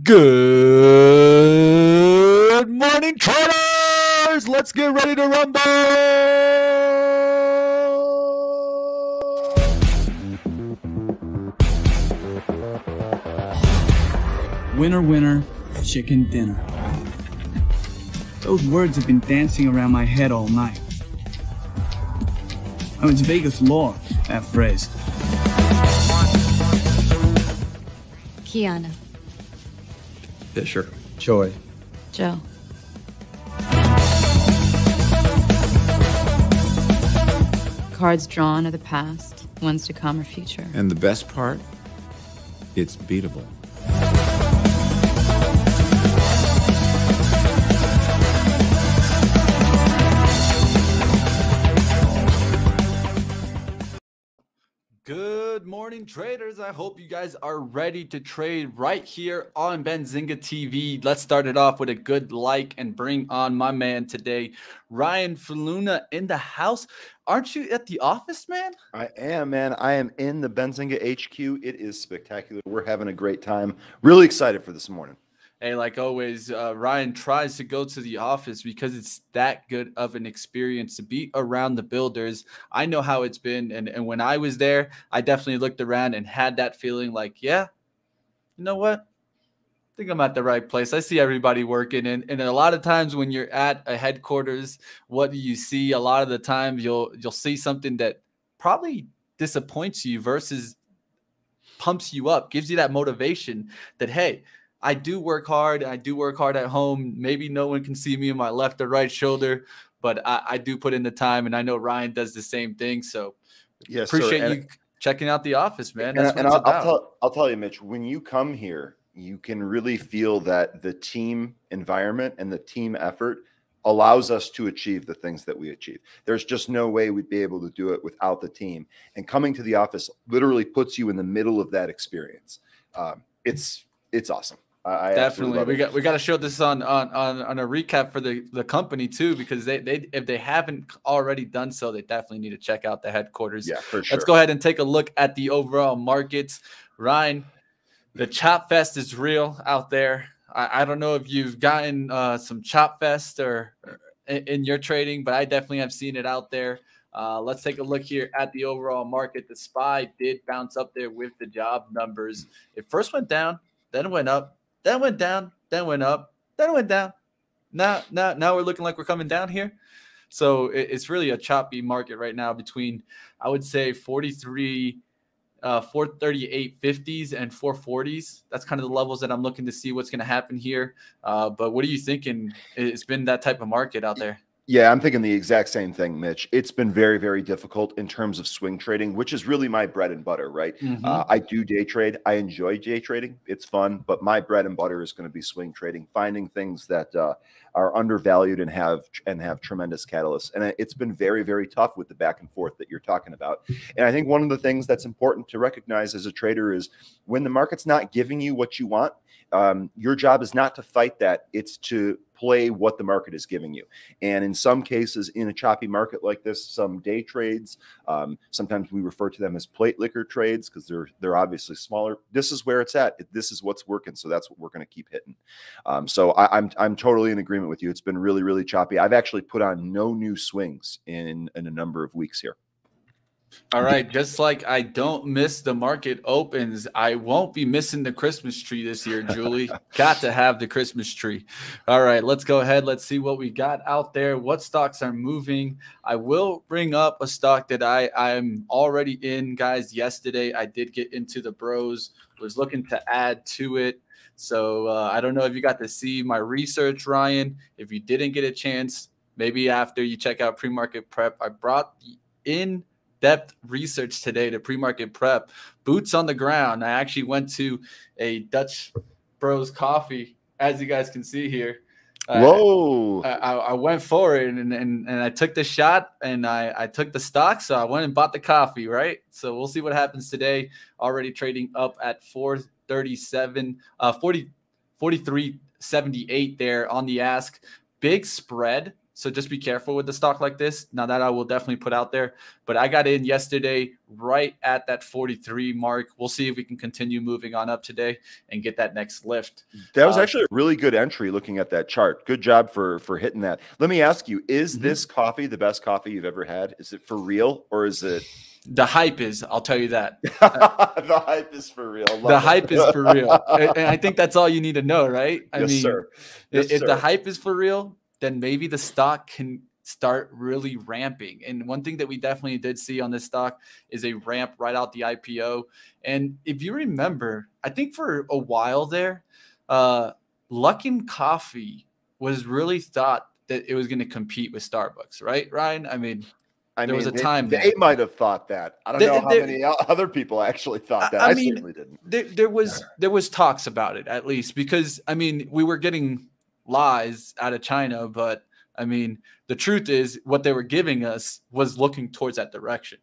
Good morning, traders! Let's get ready to rumble! Winner, winner, chicken dinner. Those words have been dancing around my head all night. Oh, it's Vegas law, that phrase. Kiana. Fisher. Joy. Joe. Cards drawn are the past, ones to come are future. And the best part, it's beatable. Morning, traders. I hope you guys are ready to trade right here on Benzinga TV. Let's start it off with a good like and bring on my man today, Ryan Faloona in the house. Aren't you at the office, man? I am, man. I am in the Benzinga HQ. It is spectacular. We're having a great time. Really excited for this morning. Hey, like always, uh, Ryan tries to go to the office because it's that good of an experience to be around the builders. I know how it's been. And, and when I was there, I definitely looked around and had that feeling like, yeah, you know what? I think I'm at the right place. I see everybody working. And, and a lot of times when you're at a headquarters, what do you see? A lot of the times you'll you'll see something that probably disappoints you versus pumps you up, gives you that motivation that, hey, I do work hard. I do work hard at home. Maybe no one can see me in my left or right shoulder, but I, I do put in the time, and I know Ryan does the same thing. So, yes, appreciate sir. you And, checking out the office, man. and, That's and what I'll. I'll, tell, I'll tell you, Mitch, when you come here, you can really feel that the team environment and the team effort allows us to achieve the things that we achieve. There's just no way we'd be able to do it without the team. And coming to the office literally puts you in the middle of that experience. Um, it's it's awesome. I, Definitely, we got we got to show this on on on on a recap for the the company too, because they they if they haven't already done so, they definitely need to check out the headquarters. Yeah, for sure. Let's go ahead and take a look at the overall markets. Ryan, the Chop Fest is real out there. I, I don't know if you've gotten uh, some Chop Fest or, or in, in your trading, but I definitely have seen it out there. Uh, let's take a look here at the overall market. The SPY did bounce up there with the job numbers. It first went down, then went up, then went down, then went up, then went down. Now, now, now we're looking like we're coming down here. So it, it's really a choppy market right now between, I would say, 43, uh, 438 50s and 440s. That's kind of the levels that I'm looking to see what's going to happen here. Uh, but what are you thinking? It's been that type of market out there. Yeah, I'm thinking the exact same thing, Mitch. It's been very, very difficult in terms of swing trading, which is really my bread and butter, right? Mhm. Uh, I do day trade. I enjoy day trading. It's fun, but my bread and butter is going to be swing trading, finding things that uh, are undervalued and have and have tremendous catalysts. And it- it's been very, very tough with the back and forth that you're talking about. And I think one of the things that's important to recognize as a trader is when the market's not giving you what you want, um, your job is not to fight that; it's to play what the market is giving you. And in some cases, in a choppy market like this, some day trades, um, sometimes we refer to them as plate liquor trades because they're they're obviously smaller. This is where it's at. This is what's working, so that's what we're going to keep hitting. Um, so I, I'm I'm totally in agreement with you. It's been really really choppy. I've actually put on no new swings in in a number of weeks here. All right, just like I don't miss the market opens, I won't be missing the Christmas tree this year, Julie. got to have the Christmas tree. All right, let's go ahead. Let's see what we got out there. What stocks are moving? I will bring up a stock that I I'm already in, guys. Yesterday, I did get into the Bros. Was looking to add to it. So uh, I don't know if you got to see my research, Ryan. If you didn't get a chance, maybe after you check out pre-market prep, I brought in depth research today to pre-market prep boots on the ground i actually went to a dutch bros coffee as you guys can see here Uh, Whoa! I, I went for it and, and, and I took the shot and I, I took the stock. So I went and bought the coffee, right? So we'll see what happens today. Already trading up at 437, uh, 40, 43.78 there on the ask. Big spread So just be careful with the stock like this. Now that I will definitely put out there, but I got in yesterday right at that 43 mark. We'll see if we can continue moving on up today and get that next lift. That was Uh, actually a really good entry looking at that chart. Good job for for hitting that. Let me ask you, is Mhm. this coffee the best coffee you've ever had? Is it for real or is it The hype is, I'll tell you that. the hype is for real? Love the it. hype is for real. and, and I think that's all you need to know, right? I yes, mean, sir. Yes, if sir. the hype is for real, then maybe the stock can start really ramping. And one thing that we definitely did see on this stock is a ramp right out the IPO. And if you remember, I think for a while there, uh, Luckin Coffee was really thought that it was going to compete with Starbucks, right, Ryan? I mean, I there was a time they, might have thought that. I don't They- know how many other people actually thought that. I I, mean, certainly didn't. there, there was there was talks about it at least because I mean we were getting lies out of China, but I mean the truth is what they were giving us was looking towards that direction.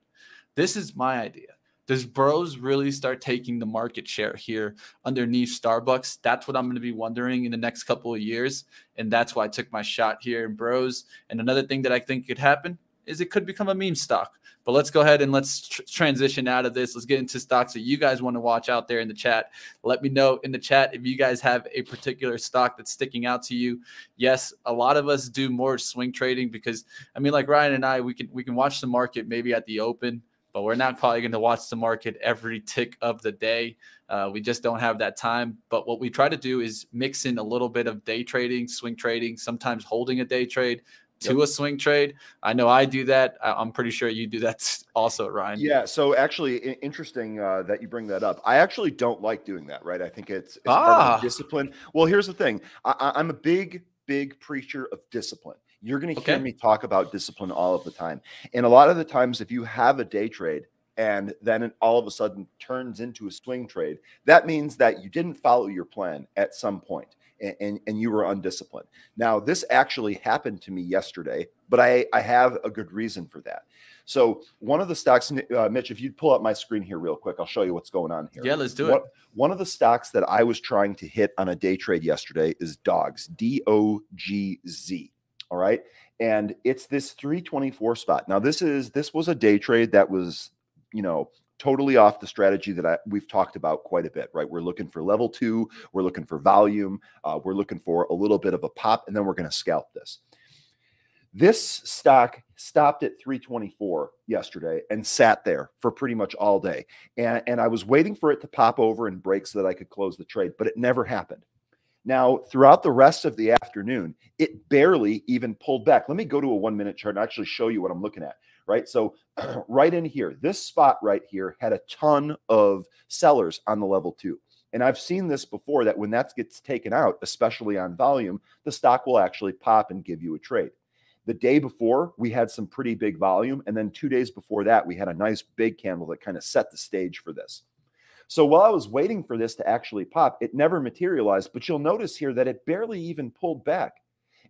This is my idea. Does Bros really start taking the market share here underneath Starbucks? That's what I'm going to be wondering in the next couple of years, and that's why I took my shot here in Bros. And another thing that I think could happen is it could become a meme stock. But let's go ahead and let's tr- transition out of this. Let's get into stocks that you guys want to watch out there in the chat. Let me know in the chat if you guys have a particular stock that's sticking out to you. Yes, a lot of us do more swing trading because I mean, like Ryan and I, we can we can watch the market maybe at the open, but we're not probably going to watch the market every tick of the day. Uh, we just don't have that time. But what we try to do is mix in a little bit of day trading, swing trading, sometimes holding a day trade to a swing trade. I know I do that. I'm pretty sure you do that also, Ryan. Yeah. So actually, interesting uh, that you bring that up. I actually don't like doing that. Right. I think it's, it's part Ah. of discipline. Well, here's the thing. I, I'm a big, big preacher of discipline. You're going to hear Okay. me talk about discipline all of the time. And a lot of the times, if you have a day trade and then it all of a sudden turns into a swing trade, that means that you didn't follow your plan at some point and, and, and you were undisciplined. Now, this actually happened to me yesterday, but I, I have a good reason for that. So, one of the stocks, uh, Mitch, if you'd pull up my screen here real quick, I'll show you what's going on here. Yeah, let's do One- it. One of the stocks that I was trying to hit on a day trade yesterday is Dogs, D O G Z. All right. And it's this 324 spot. Now, this is this was a day trade that was, you know, totally off the strategy that I, we've talked about quite a bit, right? We're looking for level two, we're looking for volume, uh, we're looking for a little bit of a pop, and then we're going to scalp this. This stock stopped at 324 yesterday and sat there for pretty much all day. And, and I was waiting for it to pop over and break so that I could close the trade, but it never happened. Now, throughout the rest of the afternoon, it barely even pulled back. Let me go to a one minute chart and actually show you what I'm looking at, right? So, right in here, this spot right here had a ton of sellers on the level two. And I've seen this before that when that gets taken out, especially on volume, the stock will actually pop and give you a trade. The day before, we had some pretty big volume. And then two days before that, we had a nice big candle that kind of set the stage for this. So while I was waiting for this to actually pop, it never materialized. But you'll notice here that it barely even pulled back.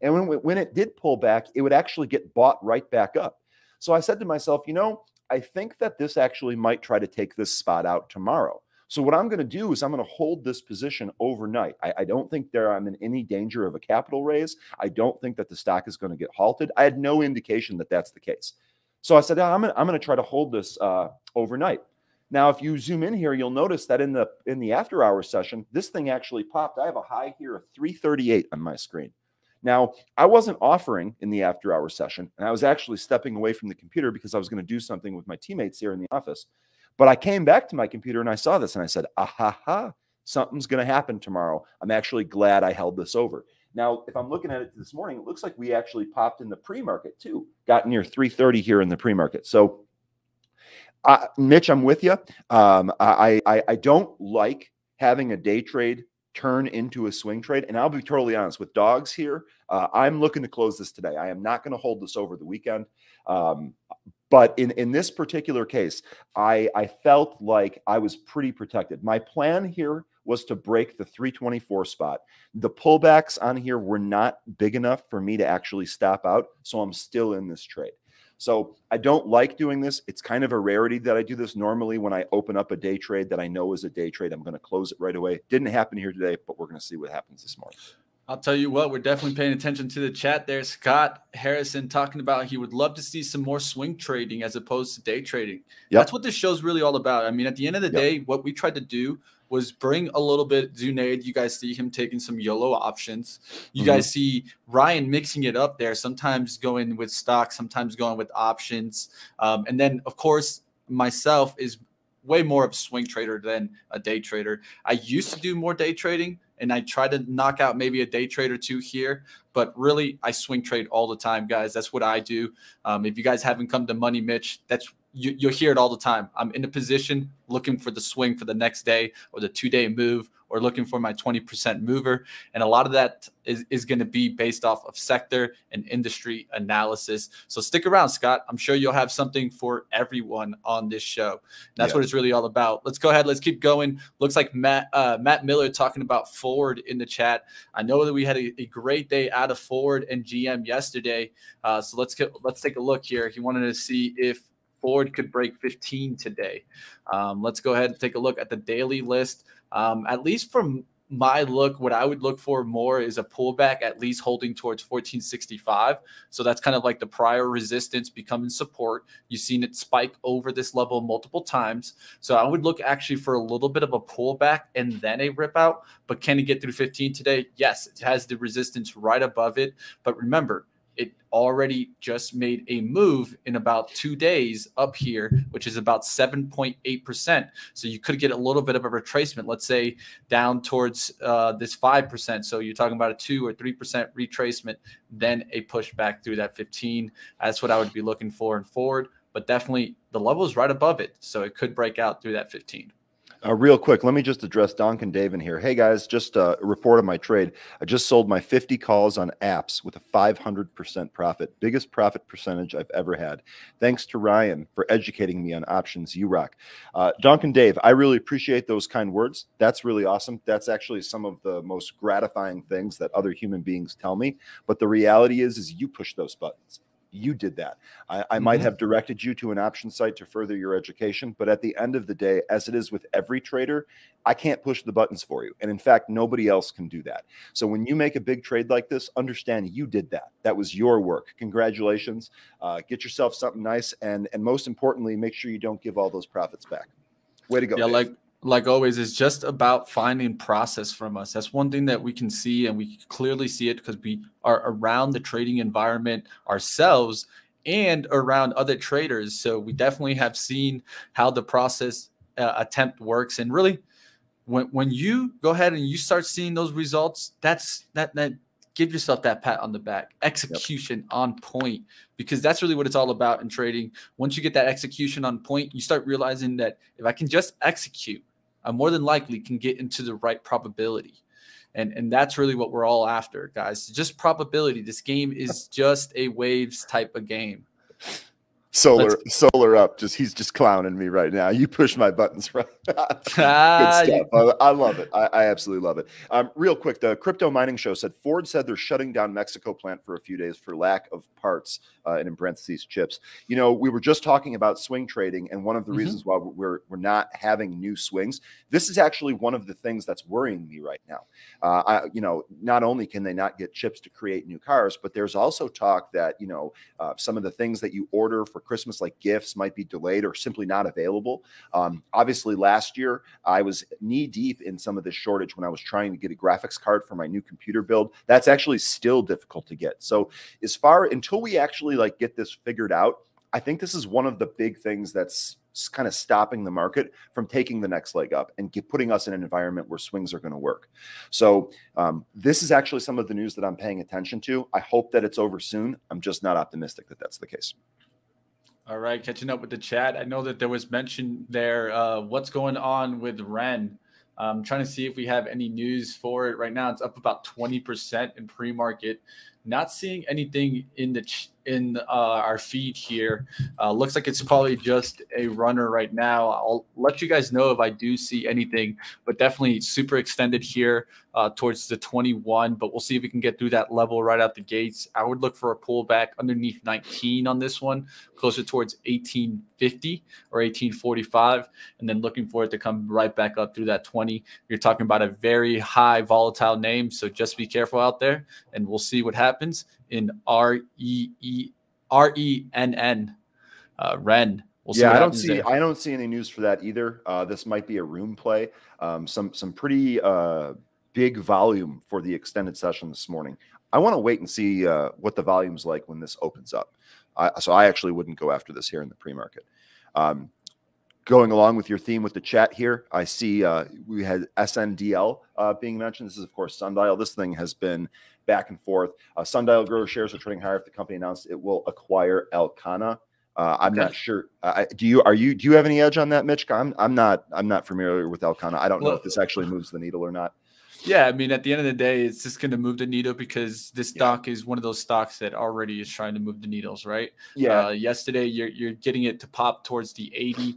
And when, when it did pull back, it would actually get bought right back up. So I said to myself, you know, I think that this actually might try to take this spot out tomorrow. So what I'm going to do is I'm going to hold this position overnight. I, I don't think there I'm in any danger of a capital raise. I don't think that the stock is going to get halted. I had no indication that that's the case. So I said, "Ah, I'm going to, I'm to try to hold this uh, overnight. Now, if you zoom in here, you'll notice that in the in the after hours session, this thing actually popped. I have a high here of 338 on my screen. Now, I wasn't offering in the after hour session, and I was actually stepping away from the computer because I was going to do something with my teammates here in the office. But I came back to my computer and I saw this and I said, aha, ha, something's going to happen tomorrow. I'm actually glad I held this over. Now, if I'm looking at it this morning, it looks like we actually popped in the pre market too, got near 330 here in the pre market. So, uh, Mitch, I'm with you. Um, I, I, I don't like having a day trade turn into a swing trade. And I'll be totally honest with dogs here. Uh, I'm looking to close this today. I am not going to hold this over the weekend. Um, but in, in this particular case, I, I felt like I was pretty protected. My plan here was to break the 324 spot. The pullbacks on here were not big enough for me to actually stop out. So I'm still in this trade. So I don't like doing this. It's kind of a rarity that I do this. Normally, when I open up a day trade that I know is a day trade, I'm going to close it right away. Didn't happen here today, but we're going to see what happens this morning. I'll tell you what, we're definitely paying attention to the chat there. Scott Harrison talking about he would love to see some more swing trading as opposed to day trading. Yep. That's what this show's really all about. I mean, at the end of the yep. day, what we tried to do was bring a little bit Zunaid. You guys see him taking some YOLO options. You mm-hmm. guys see Ryan mixing it up there, sometimes going with stock, sometimes going with options. Um, and then, of course, myself is way more of a swing trader than a day trader. I used to do more day trading and I try to knock out maybe a day trade or two here. But really, I swing trade all the time, guys. That's what I do. Um, if you guys haven't come to Money Mitch, that's you, you'll hear it all the time. I'm in a position looking for the swing for the next day or the two day move or looking for my 20% mover. And a lot of that is, is going to be based off of sector and industry analysis. So stick around, Scott. I'm sure you'll have something for everyone on this show. That's yeah. what it's really all about. Let's go ahead. Let's keep going. Looks like Matt uh, Matt Miller talking about Ford in the chat. I know that we had a, a great day out of Ford and GM yesterday. Uh, so let's get let's take a look here. He wanted to see if Ford could break 15 today. Um, let's go ahead and take a look at the daily list. Um, at least from my look, what I would look for more is a pullback, at least holding towards 1465. So that's kind of like the prior resistance becoming support. You've seen it spike over this level multiple times. So I would look actually for a little bit of a pullback and then a rip out. But can it get through 15 today? Yes, it has the resistance right above it. But remember, it already just made a move in about two days up here, which is about 7.8%. So you could get a little bit of a retracement, let's say down towards uh, this 5%. So you're talking about a 2 or 3% retracement, then a pushback through that 15. That's what I would be looking for in Ford, but definitely the level is right above it. So it could break out through that 15. Uh, real quick, let me just address Duncan David here. Hey guys, just a report on my trade. I just sold my 50 calls on apps with a 500% profit, biggest profit percentage I've ever had. Thanks to Ryan for educating me on options you rock. Uh, Duncan Dave, I really appreciate those kind words. That's really awesome. That's actually some of the most gratifying things that other human beings tell me. But the reality is, is you push those buttons you did that. I, I mm-hmm. might have directed you to an option site to further your education, but at the end of the day, as it is with every trader, I can't push the buttons for you. And in fact, nobody else can do that. So when you make a big trade like this, understand you did that. That was your work. Congratulations. Uh, get yourself something nice. And, and most importantly, make sure you don't give all those profits back. Way to go. Yeah, Dave. like like always, is just about finding process from us. That's one thing that we can see, and we clearly see it because we are around the trading environment ourselves and around other traders. So we definitely have seen how the process uh, attempt works, and really, when when you go ahead and you start seeing those results, that's that that give yourself that pat on the back execution yep. on point because that's really what it's all about in trading once you get that execution on point you start realizing that if i can just execute uh, more than likely can get into the right probability. And, and that's really what we're all after, guys. Just probability. This game is just a waves type of game. Solar, Let's, solar up. Just he's just clowning me right now. You push my buttons, right? Good ah, stuff. I, I, love it. I, I, absolutely love it. Um, real quick, the crypto mining show said Ford said they're shutting down Mexico plant for a few days for lack of parts, uh, and in parentheses chips. You know, we were just talking about swing trading, and one of the mm-hmm. reasons why we're we're not having new swings. This is actually one of the things that's worrying me right now. Uh, I, you know, not only can they not get chips to create new cars, but there's also talk that you know uh, some of the things that you order for for Christmas, like gifts, might be delayed or simply not available. Um, obviously, last year I was knee deep in some of this shortage when I was trying to get a graphics card for my new computer build. That's actually still difficult to get. So, as far until we actually like get this figured out, I think this is one of the big things that's kind of stopping the market from taking the next leg up and putting us in an environment where swings are going to work. So um, this is actually some of the news that I'm paying attention to. I hope that it's over soon. I'm just not optimistic that that's the case. All right, catching up with the chat. I know that there was mention there. Uh, what's going on with Ren? I'm trying to see if we have any news for it right now. It's up about 20% in pre-market. Not seeing anything in the in uh, our feed here. Uh, looks like it's probably just a runner right now. I'll let you guys know if I do see anything, but definitely super extended here uh, towards the 21. But we'll see if we can get through that level right out the gates. I would look for a pullback underneath 19 on this one, closer towards 1850 or 1845, and then looking for it to come right back up through that 20. You're talking about a very high volatile name, so just be careful out there, and we'll see what happens in R E E R E N N uh, Ren. We'll yeah, I don't see there. I don't see any news for that either. Uh, this might be a room play. Um, some some pretty uh, big volume for the extended session this morning. I want to wait and see uh, what the volume's like when this opens up. I, so I actually wouldn't go after this here in the pre-market. Um, going along with your theme with the chat here, I see uh, we had SNDL uh, being mentioned. This is, of course, Sundial. This thing has been back and forth. Uh, Sundial Grow shares are trading higher if the company announced it will acquire Alcanna. Uh, I'm okay. not sure. Uh, do you are you do you have any edge on that, Mitch? I'm I'm not I'm not familiar with Alcanna. I don't well, know if this actually moves the needle or not. Yeah, I mean, at the end of the day, it's just going to move the needle because this stock is one of those stocks that already is trying to move the needles, right? Yeah. Uh, yesterday, you're you're getting it to pop towards the 80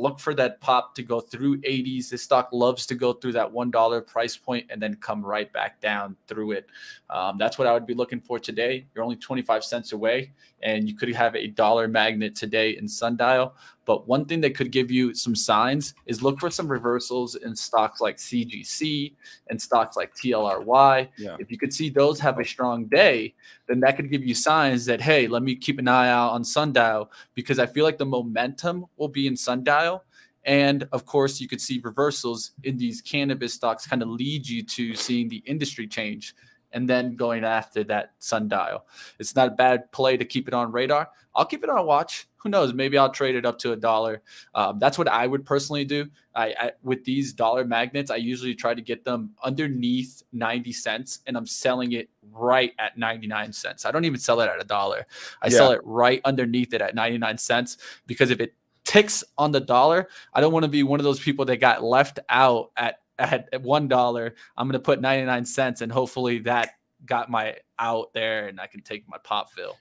look for that pop to go through 80s. This stock loves to go through that $1 price point and then come right back down through it. Um, that's what I would be looking for today. You're only 25 cents away, and you could have a dollar magnet today in Sundial. But one thing that could give you some signs is look for some reversals in stocks like CGC and stocks like TLRY. Yeah. If you could see those have a strong day, then that could give you signs that, hey, let me keep an eye out on Sundial because I feel like the momentum will be in Sundial. And of course, you could see reversals in these cannabis stocks kind of lead you to seeing the industry change and then going after that sundial. It's not a bad play to keep it on radar. I'll keep it on watch. Who knows? Maybe I'll trade it up to a dollar. Um, that's what I would personally do. I, I, with these dollar magnets, I usually try to get them underneath 90 cents, and I'm selling it right at 99 cents. I don't even sell it at a dollar. I yeah. sell it right underneath it at 99 cents because if it ticks on the dollar, I don't want to be one of those people that got left out at at one dollar, I'm going to put 99 cents, and hopefully that got my out there, and I can take my pop fill.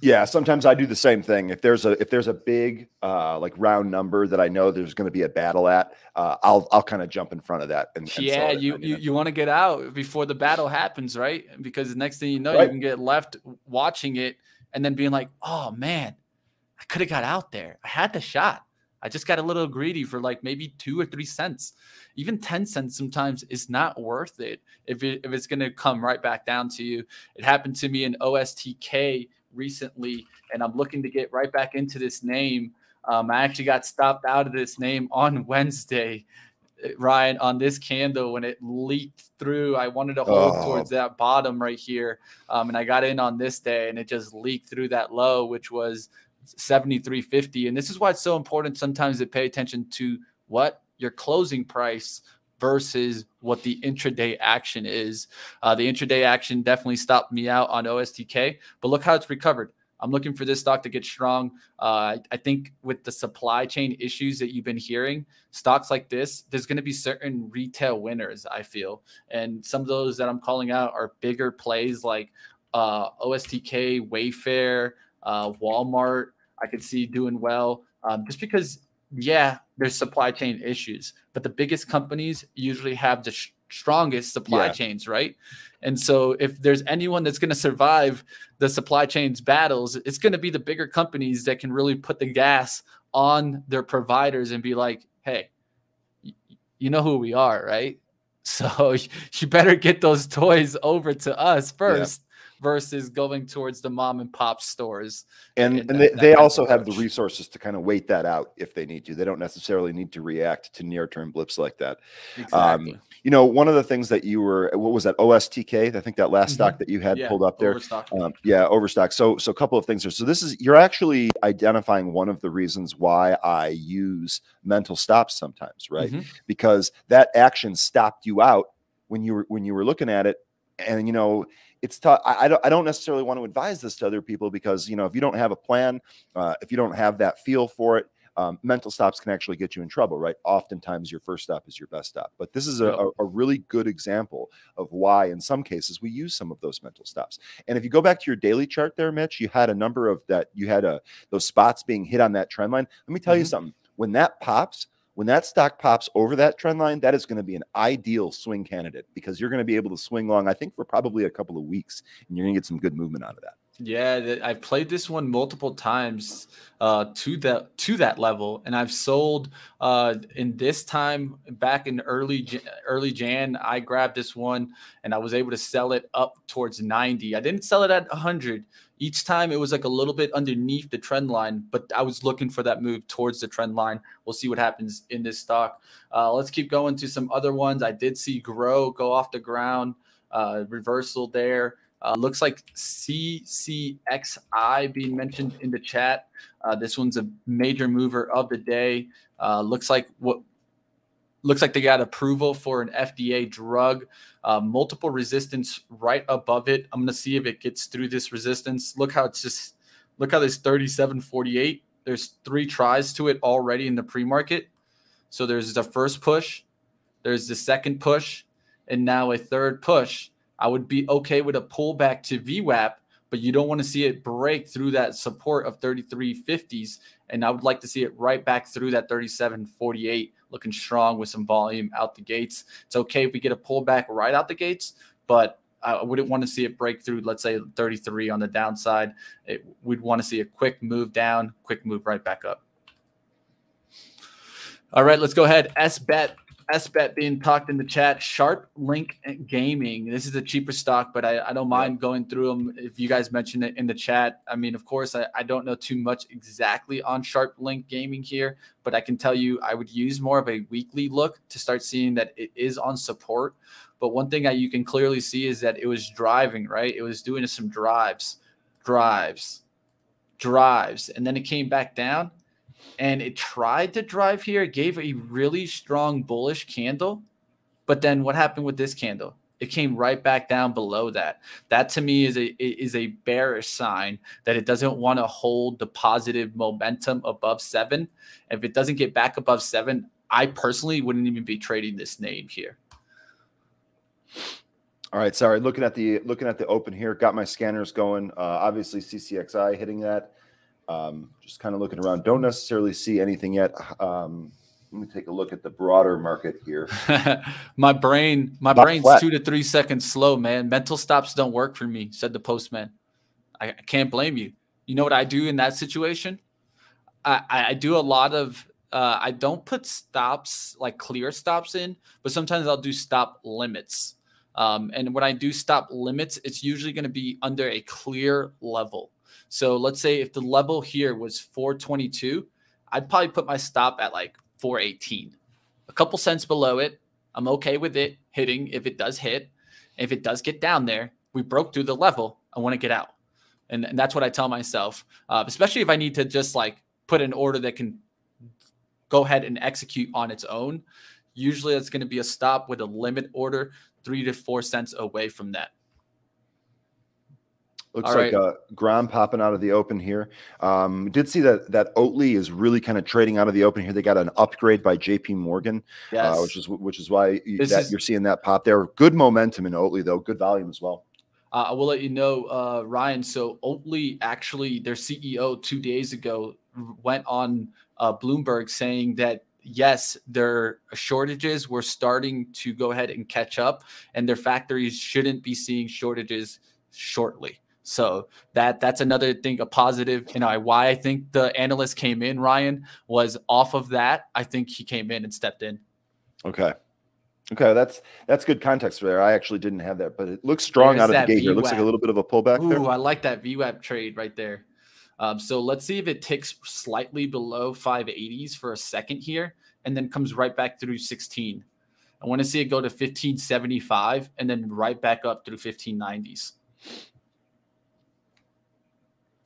Yeah, sometimes I do the same thing. If there's a if there's a big uh, like round number that I know there's going to be a battle at, uh, I'll I'll kind of jump in front of that. And, and yeah, you I mean, you, you want to get out before the battle happens, right? Because the next thing you know, right. you can get left watching it and then being like, oh man, I could have got out there. I had the shot. I just got a little greedy for like maybe two or three cents even 10 cents sometimes is not worth it if, it, if it's going to come right back down to you. It happened to me in OSTK recently, and I'm looking to get right back into this name. Um, I actually got stopped out of this name on Wednesday, Ryan, on this candle when it leaked through. I wanted to hold oh. towards that bottom right here, um, and I got in on this day, and it just leaked through that low, which was 73.50. And this is why it's so important sometimes to pay attention to what your closing price versus what the intraday action is. Uh, the intraday action definitely stopped me out on OSTK, but look how it's recovered. I'm looking for this stock to get strong. Uh, I think with the supply chain issues that you've been hearing, stocks like this, there's going to be certain retail winners, I feel. And some of those that I'm calling out are bigger plays like uh, OSTK, Wayfair, uh, Walmart. I could see doing well um, just because yeah, there's supply chain issues, but the biggest companies usually have the sh- strongest supply yeah. chains, right? And so if there's anyone that's going to survive the supply chains battles, it's going to be the bigger companies that can really put the gas on their providers and be like, "Hey, you know who we are, right? So you better get those toys over to us first versus going towards the mom and pop stores. And, and, and they, they also have the resources to kind of wait that out if they need to. They don't necessarily need to react to near term blips like that. Exactly. Um, you know, one of the things that you were, what was that OSTK? I think that last mm-hmm. stock that you had yeah, pulled up there. Overstock. Um, yeah, overstock. So, so a couple of things there. So this is, you're actually identifying one of the reasons why I use mental stops sometimes, right? Mm-hmm. Because that action stopped you out when you were, when you were looking at it and you know it's tough. I, I, don't, I don't necessarily want to advise this to other people because, you know, if you don't have a plan, uh, if you don't have that feel for it, um, mental stops can actually get you in trouble, right? Oftentimes, your first stop is your best stop. But this is a, a, a really good example of why, in some cases, we use some of those mental stops. And if you go back to your daily chart there, Mitch, you had a number of that, you had a, those spots being hit on that trend line. Let me tell mm-hmm. you something. When that pops, when that stock pops over that trend line, that is going to be an ideal swing candidate because you're going to be able to swing long, I think, for probably a couple of weeks, and you're going to get some good movement out of that. Yeah, I've played this one multiple times uh, to that to that level, and I've sold uh, in this time back in early early Jan. I grabbed this one and I was able to sell it up towards 90. I didn't sell it at 100. Each time it was like a little bit underneath the trend line, but I was looking for that move towards the trend line. We'll see what happens in this stock. Uh, let's keep going to some other ones. I did see Grow go off the ground, uh, reversal there. Uh, looks like CCXI being mentioned in the chat. Uh, this one's a major mover of the day. Uh, looks like what looks like they got approval for an FDA drug. Uh, multiple resistance right above it. I'm gonna see if it gets through this resistance. Look how it's just look how this 3748. There's three tries to it already in the pre-market. So there's the first push, there's the second push, and now a third push. I would be okay with a pullback to VWAP, but you don't want to see it break through that support of 3350s. And I would like to see it right back through that 3748, looking strong with some volume out the gates. It's okay if we get a pullback right out the gates, but I wouldn't want to see it break through, let's say 33 on the downside. It, we'd want to see a quick move down, quick move right back up. All right, let's go ahead. SBET SBET being talked in the chat. Sharp Link Gaming. This is a cheaper stock, but I, I don't mind going through them if you guys mention it in the chat. I mean, of course, I, I don't know too much exactly on Sharp Link Gaming here, but I can tell you I would use more of a weekly look to start seeing that it is on support. But one thing that you can clearly see is that it was driving, right? It was doing some drives, drives, drives, and then it came back down and it tried to drive here. It gave a really strong bullish candle. But then what happened with this candle? It came right back down below that. That to me is a is a bearish sign that it doesn't want to hold the positive momentum above seven. If it doesn't get back above seven, I personally wouldn't even be trading this name here. All right, sorry. Looking at the looking at the open here, got my scanners going. Uh, obviously, CCXI hitting that. Um, just kind of looking around. Don't necessarily see anything yet. Um, let me take a look at the broader market here. my brain, my Not brain's flat. two to three seconds slow, man. Mental stops don't work for me, said the postman. I, I can't blame you. You know what I do in that situation? I, I do a lot of uh, I don't put stops like clear stops in, but sometimes I'll do stop limits. Um, and when I do stop limits, it's usually going to be under a clear level. So let's say if the level here was 422, I'd probably put my stop at like 418. A couple cents below it. I'm okay with it hitting if it does hit. If it does get down there, we broke through the level. I want to get out. And, and that's what I tell myself, uh, especially if I need to just like put an order that can go ahead and execute on its own. Usually that's going to be a stop with a limit order, three to four cents away from that. Looks All like right. uh, Grom popping out of the open here. Um, did see that that Oatly is really kind of trading out of the open here. They got an upgrade by J.P. Morgan, uh, yes. uh, which is which is why you, that is, you're seeing that pop there. Good momentum in Oatly though. Good volume as well. Uh, I will let you know, uh, Ryan. So Oatly actually, their CEO two days ago went on uh, Bloomberg saying that yes, their shortages were starting to go ahead and catch up, and their factories shouldn't be seeing shortages shortly. So that that's another thing, a positive. You know, why I think the analyst came in, Ryan, was off of that. I think he came in and stepped in. Okay. Okay, that's that's good context there. I actually didn't have that, but it looks strong There's out of the gate here. It looks like a little bit of a pullback Ooh, there. I like that VWAP trade right there. Um, so let's see if it ticks slightly below 580s for a second here, and then comes right back through 16. I want to see it go to 1575 and then right back up through 1590s.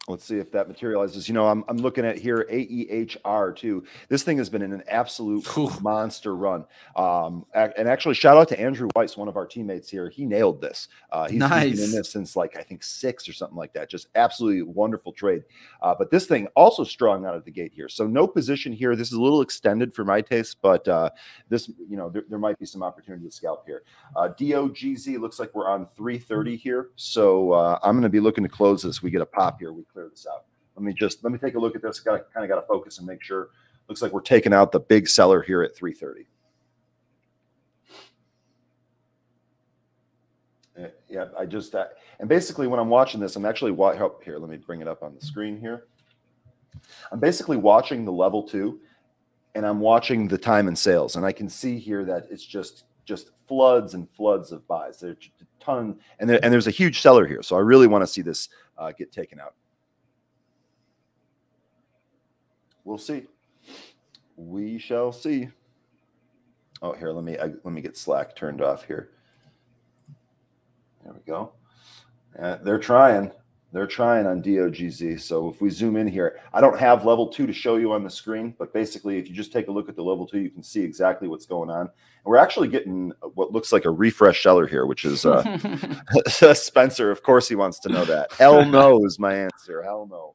Let's see if that materializes. You know, I'm, I'm looking at here AEHR too. This thing has been in an absolute monster run. Um, and actually, shout out to Andrew Weiss, one of our teammates here. He nailed this. Uh, he's, he's been in this since like I think six or something like that. Just absolutely wonderful trade. Uh, but this thing also strong out of the gate here. So no position here. This is a little extended for my taste, but uh, this, you know, there, there might be some opportunity to scalp here. Uh, DOGZ looks like we're on 330 here. So uh, I'm going to be looking to close this. We get a pop here. We clear this out. Let me just let me take a look at this. Got kind of got to focus and make sure. Looks like we're taking out the big seller here at 330. Uh, Yeah, I just uh, and basically when I'm watching this, I'm actually wa- help here. Let me bring it up on the screen here. I'm basically watching the level two, and I'm watching the time and sales, and I can see here that it's just just floods and floods of buys. There's a ton, and there, and there's a huge seller here. So I really want to see this uh, get taken out. We'll see. We shall see. Oh, here, let me I, let me get Slack turned off here. There we go. Uh, they're trying. They're trying on DOGZ. So if we zoom in here, I don't have level two to show you on the screen, but basically, if you just take a look at the level two, you can see exactly what's going on. And we're actually getting what looks like a refresh seller here, which is uh, Spencer. Of course, he wants to know that. Hell no is my answer. Hell no.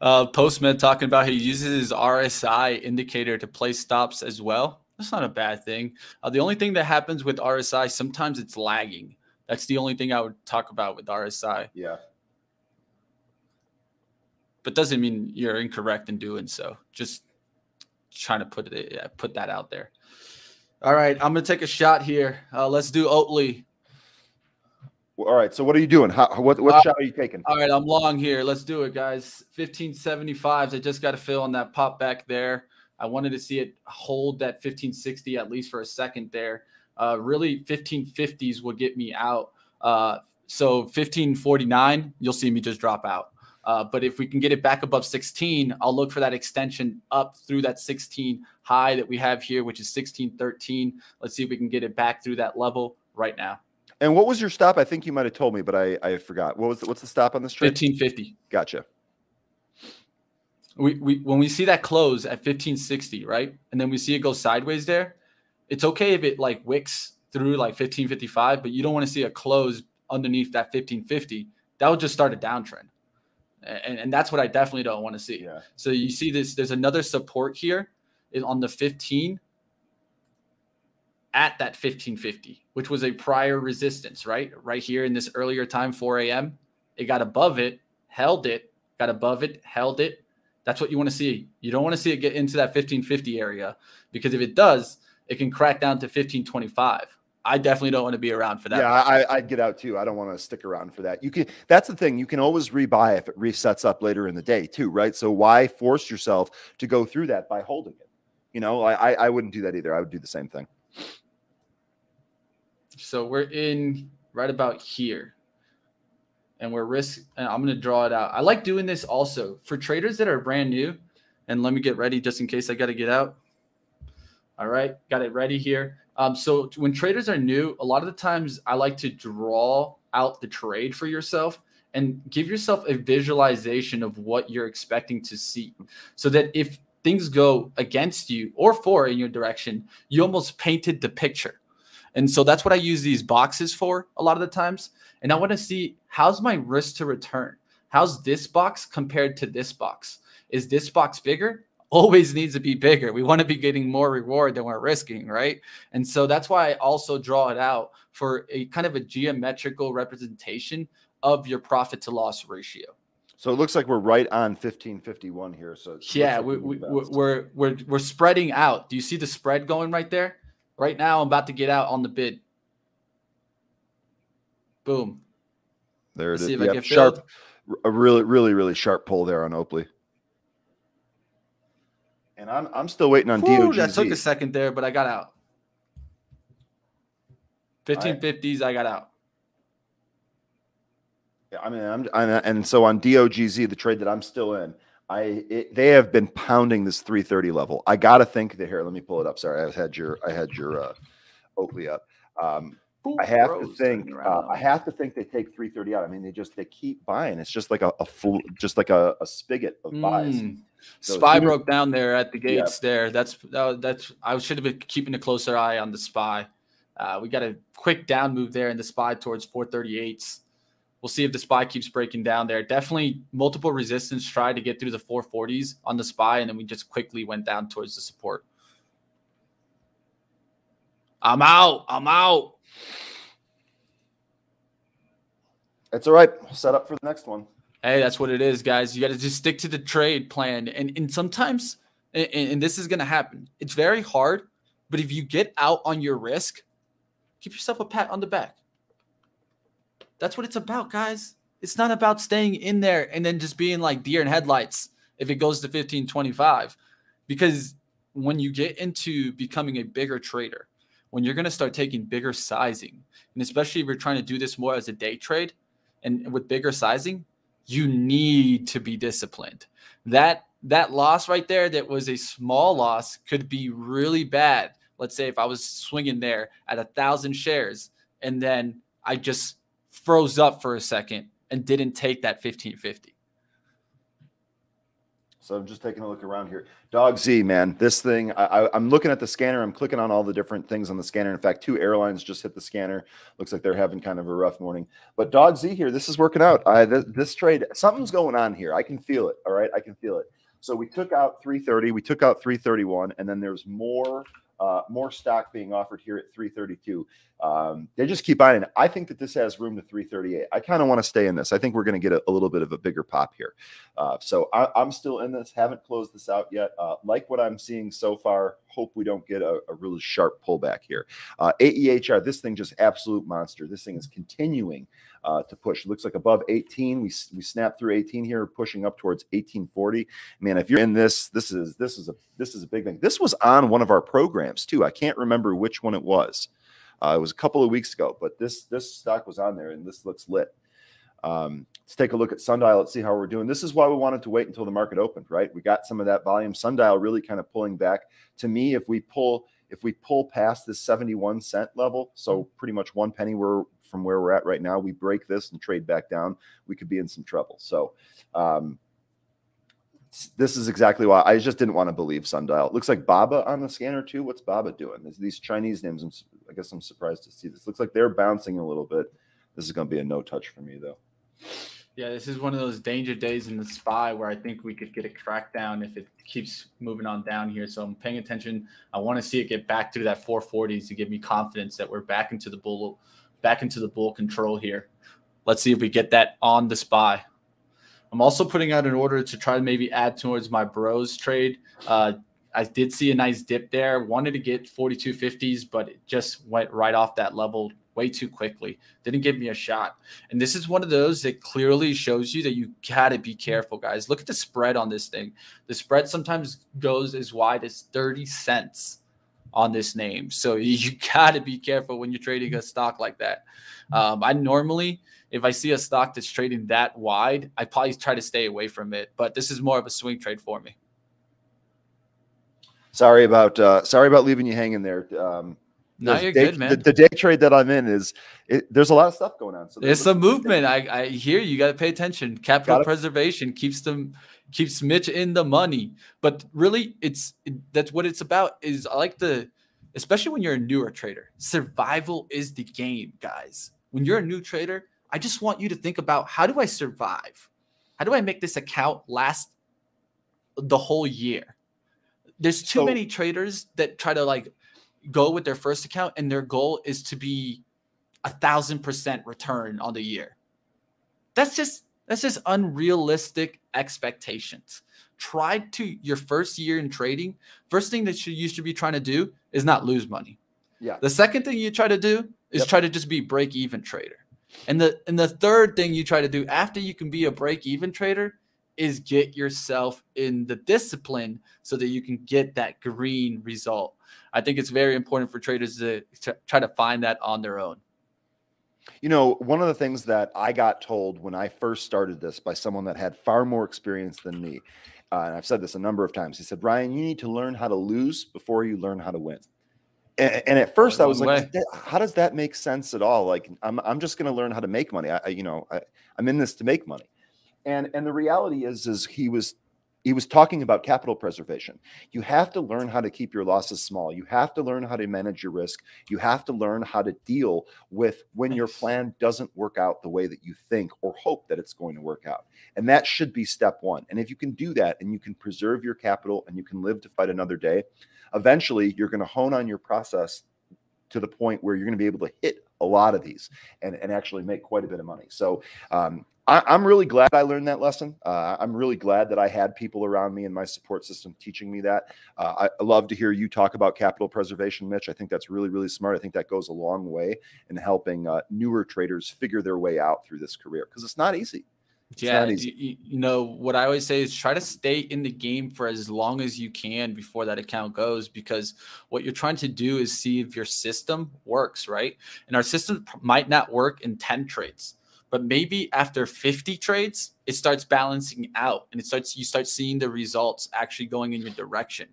Uh, Postman talking about he uses his RSI indicator to place stops as well. That's not a bad thing. Uh, the only thing that happens with RSI, sometimes it's lagging. That's the only thing I would talk about with RSI, Yeah. but doesn't mean you're incorrect in doing so. Just trying to put it put that out there. All right, I'm gonna take a shot here. Uh, let's do Oatly. All right. So what are you doing? How, what what Uh, shot are you taking? All right, I'm long here. Let's do it, guys. 1575s. I just got to fill on that pop back there. I wanted to see it hold that 1560 at least for a second there. Uh, really, 1550s will get me out. Uh, so 1549, you'll see me just drop out. Uh, but if we can get it back above 16, I'll look for that extension up through that 16 high that we have here, which is 1613. Let's see if we can get it back through that level right now. And what was your stop? I think you might have told me, but I, I forgot. What was the, what's the stop on this trade? 1550. Gotcha. we, we when we see that close at 1560 right and then we see it go sideways there it's okay if it like wicks through like 1555 but you don't want to see a close underneath that 1550 that would just start a downtrend and, and that's what i definitely don't want to see Yeah. so you see this there's another support here on the 15 at that 1550 which was a prior resistance right right here in this earlier time 4 a.m it got above it held it got above it held it that's what you want to see. You don't want to see it get into that 1550 area because if it does, it can crack down to 1525. I definitely don't want to be around for that. Yeah, I, I'd get out too. I don't want to stick around for that. You can. That's the thing. You can always rebuy if it resets up later in the day too, right? So why force yourself to go through that by holding it? You know, I, I wouldn't do that either. I would do the same thing. So we're in right about here. And we're risk and I'm going to draw it out. I like doing this also for traders that are brand new. And let me get ready just in case I got to get out. All right, got it ready here. Um, so when traders are new, a lot of the times I like to draw out the trade for yourself and give yourself a visualization of what you're expecting to see so that if things go against you or for in your direction, you almost painted the picture. And so that's what I use these boxes for a lot of the times. And I want to see how's my risk to return? How's this box compared to this box? Is this box bigger? Always needs to be bigger. We want to be getting more reward than we're risking, right? And so that's why I also draw it out for a kind of a geometrical representation of your profit to loss ratio. So it looks like we're right on 1551 here. So it Yeah, like we, we we, we're we're we're spreading out. Do you see the spread going right there? Right now, I'm about to get out on the bid. Boom. there it Let's is. see if I Yep, sharp, a really really really sharp pull there on Oatly. And I'm I'm still waiting on Whew, DOGZ. that took a second there, but I got out. 1550s, I got out. Yeah, I mean, I'm, I'm and so on DOGZ, the trade that I'm still in, I it, they have been pounding this 330 level. I gotta think that here. Let me pull it up. Sorry, I had your I had your uh, Oatly up. Um, I have to think. Uh. I have to think they take 330 out. I mean, they just they keep buying. It's just like a, a full, just like a, a spigot of buys. Mm. So Spy broke down there at the Yeah. gates. There, that's that, that's. I should have been keeping a closer eye on the spy. Uh, we got a quick down move there in the spy towards 438s. We'll see if the spy keeps breaking down there. Definitely multiple resistance tried to get through the 440s on the spy, and then we just quickly went down towards the support. I'm out. I'm out. It's all right. Set up for the next one. Hey, that's what it is, guys. You got to just stick to the trade plan. And and sometimes, and, and this is going to happen. It's very hard, but if you get out on your risk, give yourself a pat on the back. That's what it's about, guys. It's not about staying in there and then just being like deer in headlights if it goes to 1525. Because when you get into becoming a bigger trader, when you're going to start taking bigger sizing, and especially if you're trying to do this more as a day trade and with bigger sizing, you need to be disciplined. That that loss right there that was a small loss could be really bad. Let's say if I was swinging there at a thousand shares and then I just froze up for a second and didn't take that 1550. So I'm just taking a look around here. Dog Z, man, this thing. I, I'm looking at the scanner. I'm clicking on all the different things on the scanner. In fact, two airlines just hit the scanner. Looks like they're having kind of a rough morning. But Dog Z here, this is working out. I th- this trade, something's going on here. I can feel it. All right, I can feel it. So we took out 330, we took out 331, and then there's more uh, more stock being offered here at 332. Um, they just keep buying. it. I think that this has room to 338. I kind of want to stay in this. I think we're going to get a, a little bit of a bigger pop here. Uh, so I, I'm still in this. Haven't closed this out yet. Uh, like what I'm seeing so far. Hope we don't get a, a really sharp pullback here. Uh, AEHR, this thing just absolute monster. This thing is continuing uh, to push. It Looks like above 18. We we snapped through 18 here, pushing up towards 1840. Man, if you're in this, this is this is a this is a big thing. This was on one of our programs too. I can't remember which one it was. Uh, it was a couple of weeks ago, but this this stock was on there, and this looks lit. Um, let's take a look at Sundial. Let's see how we're doing. This is why we wanted to wait until the market opened, right? We got some of that volume. Sundial really kind of pulling back. To me, if we pull if we pull past this 71 cent level, so pretty much one penny we're from where we're at right now, we break this and trade back down, we could be in some trouble. So um, this is exactly why I just didn't want to believe Sundial. It looks like Baba on the scanner too. What's Baba doing? There's these Chinese names. I'm, I guess I'm surprised to see this. Looks like they're bouncing a little bit. This is going to be a no touch for me though. Yeah, this is one of those danger days in the spy where I think we could get a crackdown if it keeps moving on down here. So I'm paying attention. I want to see it get back through that 440s to give me confidence that we're back into the bull, back into the bull control here. Let's see if we get that on the spy. I'm also putting out an order to try to maybe add towards my bros trade. Uh, I did see a nice dip there. Wanted to get 4250s, but it just went right off that level way too quickly. Didn't give me a shot. And this is one of those that clearly shows you that you got to be careful, guys. Look at the spread on this thing. The spread sometimes goes as wide as 30 cents on this name. So you got to be careful when you're trading a stock like that. Um, I normally, if I see a stock that's trading that wide, I probably try to stay away from it. But this is more of a swing trade for me. Sorry about uh, sorry about leaving you hanging there. Um, No, you're day- good, man. The, the day trade that I'm in is it, there's a lot of stuff going on. So There's some movement. I, I hear you. Got to pay attention. Capital Gotta- preservation keeps them keeps Mitch in the money. But really, it's it, that's what it's about. Is I like the, especially when you're a newer trader. Survival is the game, guys. When you're a new trader, I just want you to think about how do I survive? How do I make this account last the whole year? There's too So- many traders that try to like go with their first account and their goal is to be a thousand percent return on the year. That's just that's just unrealistic expectations. Try to your first year in trading. First thing that you you should be trying to do is not lose money. Yeah. The second thing you try to do is Yep. try to just be break even trader. And the and the third thing you try to do after you can be a break even trader is get yourself in the discipline so that you can get that green result. I think it's very important for traders to, to try to find that on their own. You know, one of the things that I got told when I first started this by someone that had far more experience than me, uh, and I've said this a number of times, he said, Ryan, you need to learn how to lose before you learn how to win. And, and at first, I was like, way. "How does that make sense at all?" Like, I'm I'm just going to learn how to make money. I, I you know, I, I'm in this to make money. And and the reality is, is he was he was talking about capital preservation. You have to learn how to keep your losses small. You have to learn how to manage your risk. You have to learn how to deal with when your plan doesn't work out the way that you think or hope that it's going to work out. And that should be step one. And if you can do that and you can preserve your capital and you can live to fight another day, eventually you're going to hone on your process to the point where you're going to be able to hit a lot of these and, and actually make quite a bit of money. So um, I, I'm really glad I learned that lesson. Uh, I'm really glad that I had people around me in my support system teaching me that. Uh, I, I love to hear you talk about capital preservation, Mitch. I think that's really, really smart. I think that goes a long way in helping uh, newer traders figure their way out through this career because it's not easy. It's yeah, not easy. y- you know what I always say is try to stay in the game for as long as you can before that account goes because what you're trying to do is see if your system works, right? And our system might not work in 10 trades, but maybe after 50 trades, it starts balancing out and it starts you start seeing the results actually going in your direction.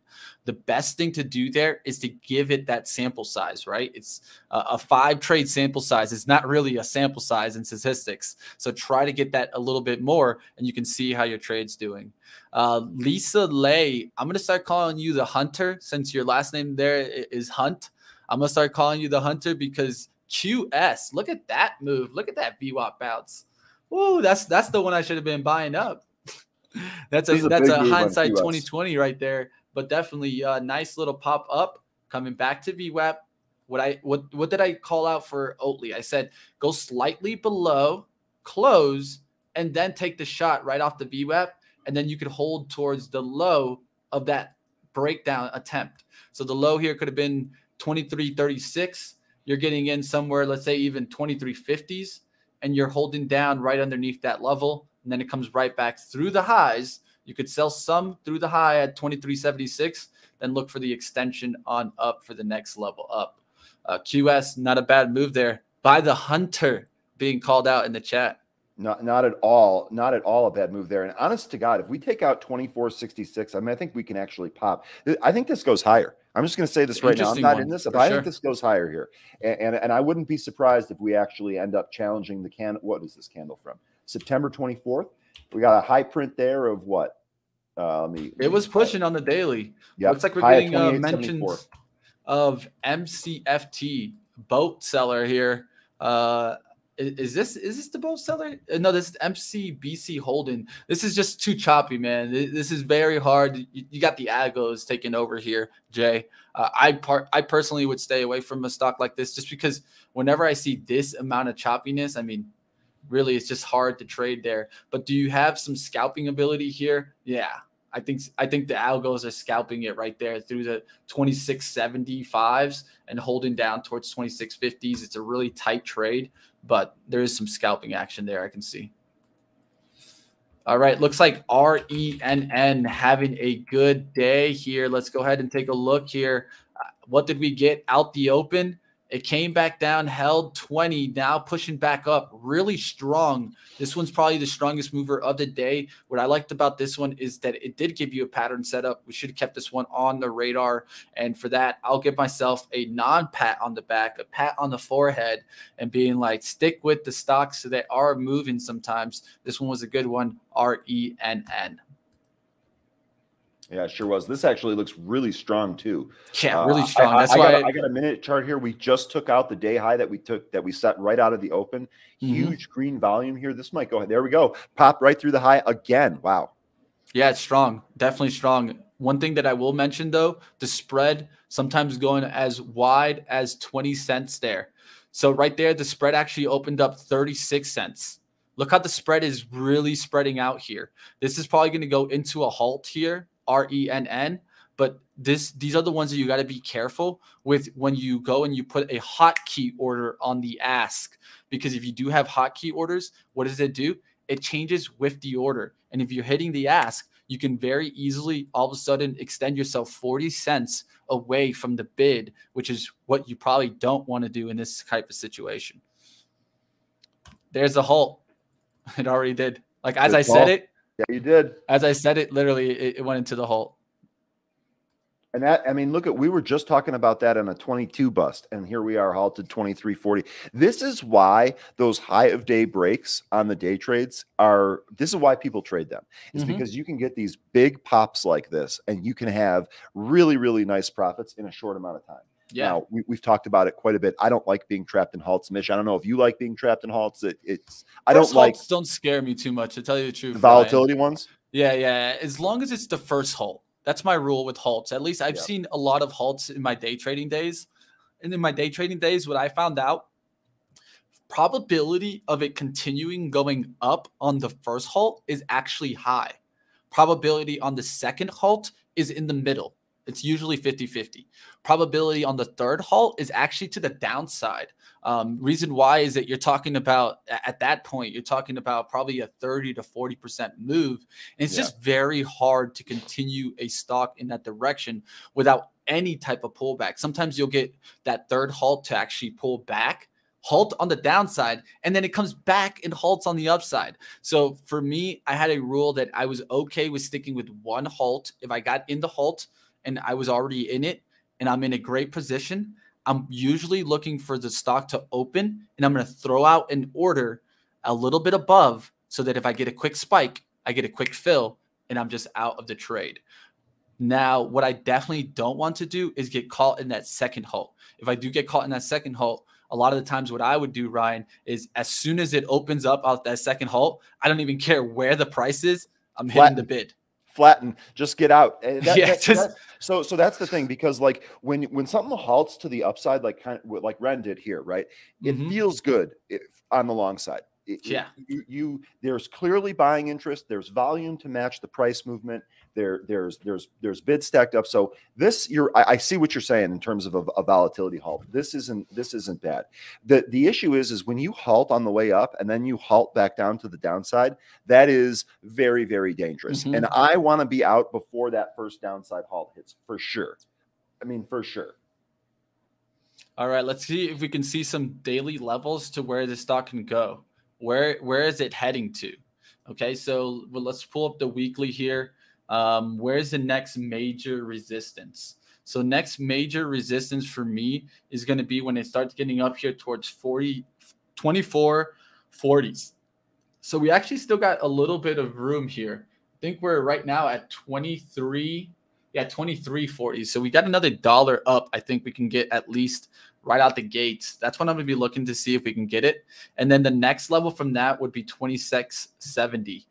The best thing to do there is to give it that sample size, right? It's a, a five trade sample size. It's not really a sample size in statistics. So try to get that a little bit more, and you can see how your trade's doing. Uh, Lisa Lay, I'm gonna start calling you the Hunter since your last name there is Hunt. I'm gonna start calling you the Hunter because QS. Look at that move. Look at that VWAP bounce. Woo, that's that's the one I should have been buying up. that's a a that's a hindsight 2020 right there. But definitely a nice little pop up coming back to VWAP. What I what what did I call out for Oatly? I said go slightly below, close, and then take the shot right off the VWAP, and then you could hold towards the low of that breakdown attempt. So the low here could have been 2336. You're getting in somewhere, let's say even 2350s, and you're holding down right underneath that level. And then it comes right back through the highs. You could sell some through the high at 2376, then look for the extension on up for the next level up. Uh, QS, not a bad move there by the hunter being called out in the chat. Not not at all, not at all a bad move there. And honest to God, if we take out 2466, I mean, I think we can actually pop. I think this goes higher. I'm just going to say this right now. I'm not one, in this, but I sure. think this goes higher here. And, and and I wouldn't be surprised if we actually end up challenging the can. What is this candle from? September 24th. We got a high print there of what? Uh, let me. It was pushing on the daily. Yep, Looks like we're high getting uh, 28.74. mentions of MCFT boat seller here. Uh, is, this is this the boat seller? Uh, No, this is MCBC Holdings. This is just too choppy, man. This is very hard. You, you got the algos taking over here, Jay. Uh, I part I personally would stay away from a stock like this just because whenever I see this amount of choppiness, I mean, really, it's just hard to trade there. But do you have some scalping ability here? Yeah, I think I think the algos are scalping it right there through the 2675s and holding down towards 2650s. It's a really tight trade, but there is some scalping action there I can see. All right, looks like RENN having a good day here. Let's go ahead and take a look here. Uh, What did we get out the open? It came back down, held 20, now pushing back up really strong. This one's probably the strongest mover of the day. What I liked about this one is that it did give you a pattern setup. We should have kept this one on the radar. And for that, I'll give myself a non pat on the back, a pat on the forehead, and being like, stick with the stocks that are moving sometimes. This one was a good one. R E N N. Yeah, sure was. This actually looks really strong too. Yeah, Uh, really I- strong. I, That's I why got, a- I got a minute chart here. We just took out the day high that we took that we set right out of the open. Mhm. Huge green volume here. This might go. There we go. Pop right through the high again. Wow. Yeah, it's strong. Definitely strong. One thing that I will mention though, the spread sometimes going as wide as 20 cents there. So right there, the spread actually opened up 36 cents. Look how the spread is really spreading out here. This is probably going to go into a halt here, R E N N. But this these are the ones that you got to be careful with when you go and you put a hotkey order on the ask. Because if you do have hotkey orders, what does it do? It changes with the order. And if you're hitting the ask, you can very easily all of a sudden extend yourself 40 cents away from the bid, which is what you probably don't want to do in this type of situation. There's a halt. It already did. Like as Good I said it, Yeah, you did. as I said it, literally it, it went into the halt. And that, I mean, look at, we were just talking about that on a 22 bust, and here we are halted 2340. This is why those high of day breaks on the day trades are, this is why people trade them. It's Mhm. because you can get these big pops like this, and you can have really, really nice profits in a short amount of time. Yeah. Now, we, we've talked about it quite a bit. I don't like being trapped in halts, Mish. I don't know if you like being trapped in halts. It, it's, I First don't like don't scare me too much, to tell you the truth. the Ryan. volatility ones. Yeah, yeah. As long as it's the first halt. That's my rule with halts. At least I've Yeah. seen a lot of halts in my day trading days. And in my day trading days, what I found out probability of it continuing going up on the first halt is actually high. Probability on the second halt is in the middle. It's usually 50 50. Probability on the third halt is actually to the downside. Um, reason why is that you're talking about at that point, you're talking about probably a 30 to 40% move. And it's Yeah. just very hard to continue a stock in that direction without any type of pullback. Sometimes you'll get that third halt to actually pull back, halt on the downside, and then it comes back and halts on the upside. So for me, I had a rule that I was okay with sticking with one halt. If I got in the halt and I was already in it and I'm in a great position, I'm usually looking for the stock to open and I'm going to throw out an order a little bit above so that if I get a quick spike, I get a quick fill and I'm just out of the trade. Now, what I definitely don't want to do is get caught in that second halt. If I do get caught in that second halt, a lot of the times what I would do, Ryan, is as soon as it opens up out that second halt, I don't even care where the price is. I'm hitting Flatten. the bid. Flatten just get out And that- Yeah, that- just- that- so so that's the thing because like when when something halts to the upside like kind of like ren did here right it Mhm. feels good if, on the long side it- Yeah. you, you there's clearly buying interest there's volume to match the price movement there there's there's there's bid stacked up so this you're i, I see what you're saying in terms of a, a volatility halt this isn't this isn't bad the the issue is is when you halt on the way up and then you halt back down to the downside that is very very dangerous Mhm. and i want to be out before that first downside halt hits for sure i mean for sure All right, let's see if we can see some daily levels to where the stock can go. Where where is it heading to? Okay, so well, let's pull up the weekly here. Um, where's the next major resistance? So next major resistance for me is going to be when it starts getting up here towards 40, 24, 40s. So we actually still got a little bit of room here. I think we're right now at 23, yeah, 2340. So we got another dollar up. I think we can get at least right out the gates. That's what I'm going to be looking to see if we can get it. And then the next level from that would be 2670.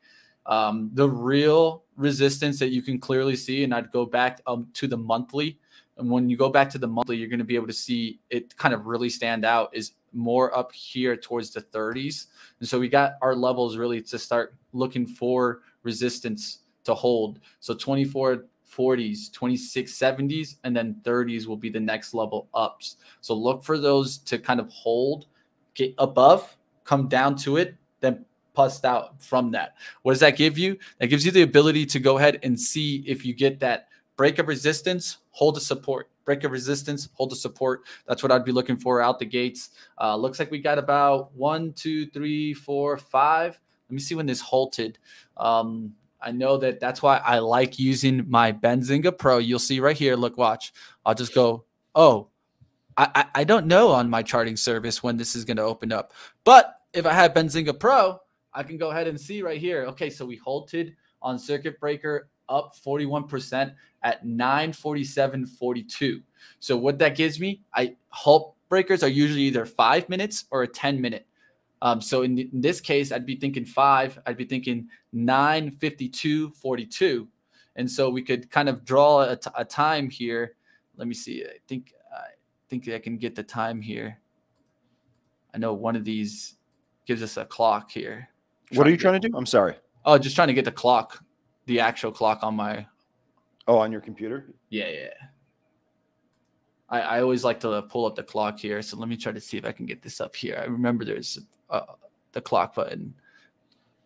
Um, the real resistance that you can clearly see, and I'd go back um, to the monthly. And when you go back to the monthly, you're going to be able to see it kind of really stand out is more up here towards the 30s. And so we got our levels really to start looking for resistance to hold. So 24 40s, 26 70s, and then 30s will be the next level ups. So look for those to kind of hold, get above, come down to it, then bust out from that. What does that give you? That gives you the ability to go ahead and see if you get that break of resistance, hold the support. Break of resistance, hold the support. That's what I'd be looking for out the gates. Uh, looks like we got about one, two, three, four, five. Let me see when this halted. Um, I know that that's why I like using my Benzinga Pro. You'll see right here. Look, watch. I'll just go, oh, I, I, I don't know on my charting service when this is going to open up. But if I have Benzinga Pro, I can go ahead and see right here. Okay, so we halted on circuit breaker up 41% at 947.42. So what that gives me, I halt breakers are usually either five minutes or a 10 minute. Um, so in, in this case, I'd be thinking five, I'd be thinking 952.42. And so we could kind of draw a, time here. Let me see. I think I think I can get the time here. I know one of these gives us a clock here. What are you to trying to do i'm sorry Oh, just trying to get the clock, the actual clock on my. oh on your computer Yeah, yeah. I, I always like to pull up the clock here. So let me try to see if I can get this up here. I remember there's uh, the clock button.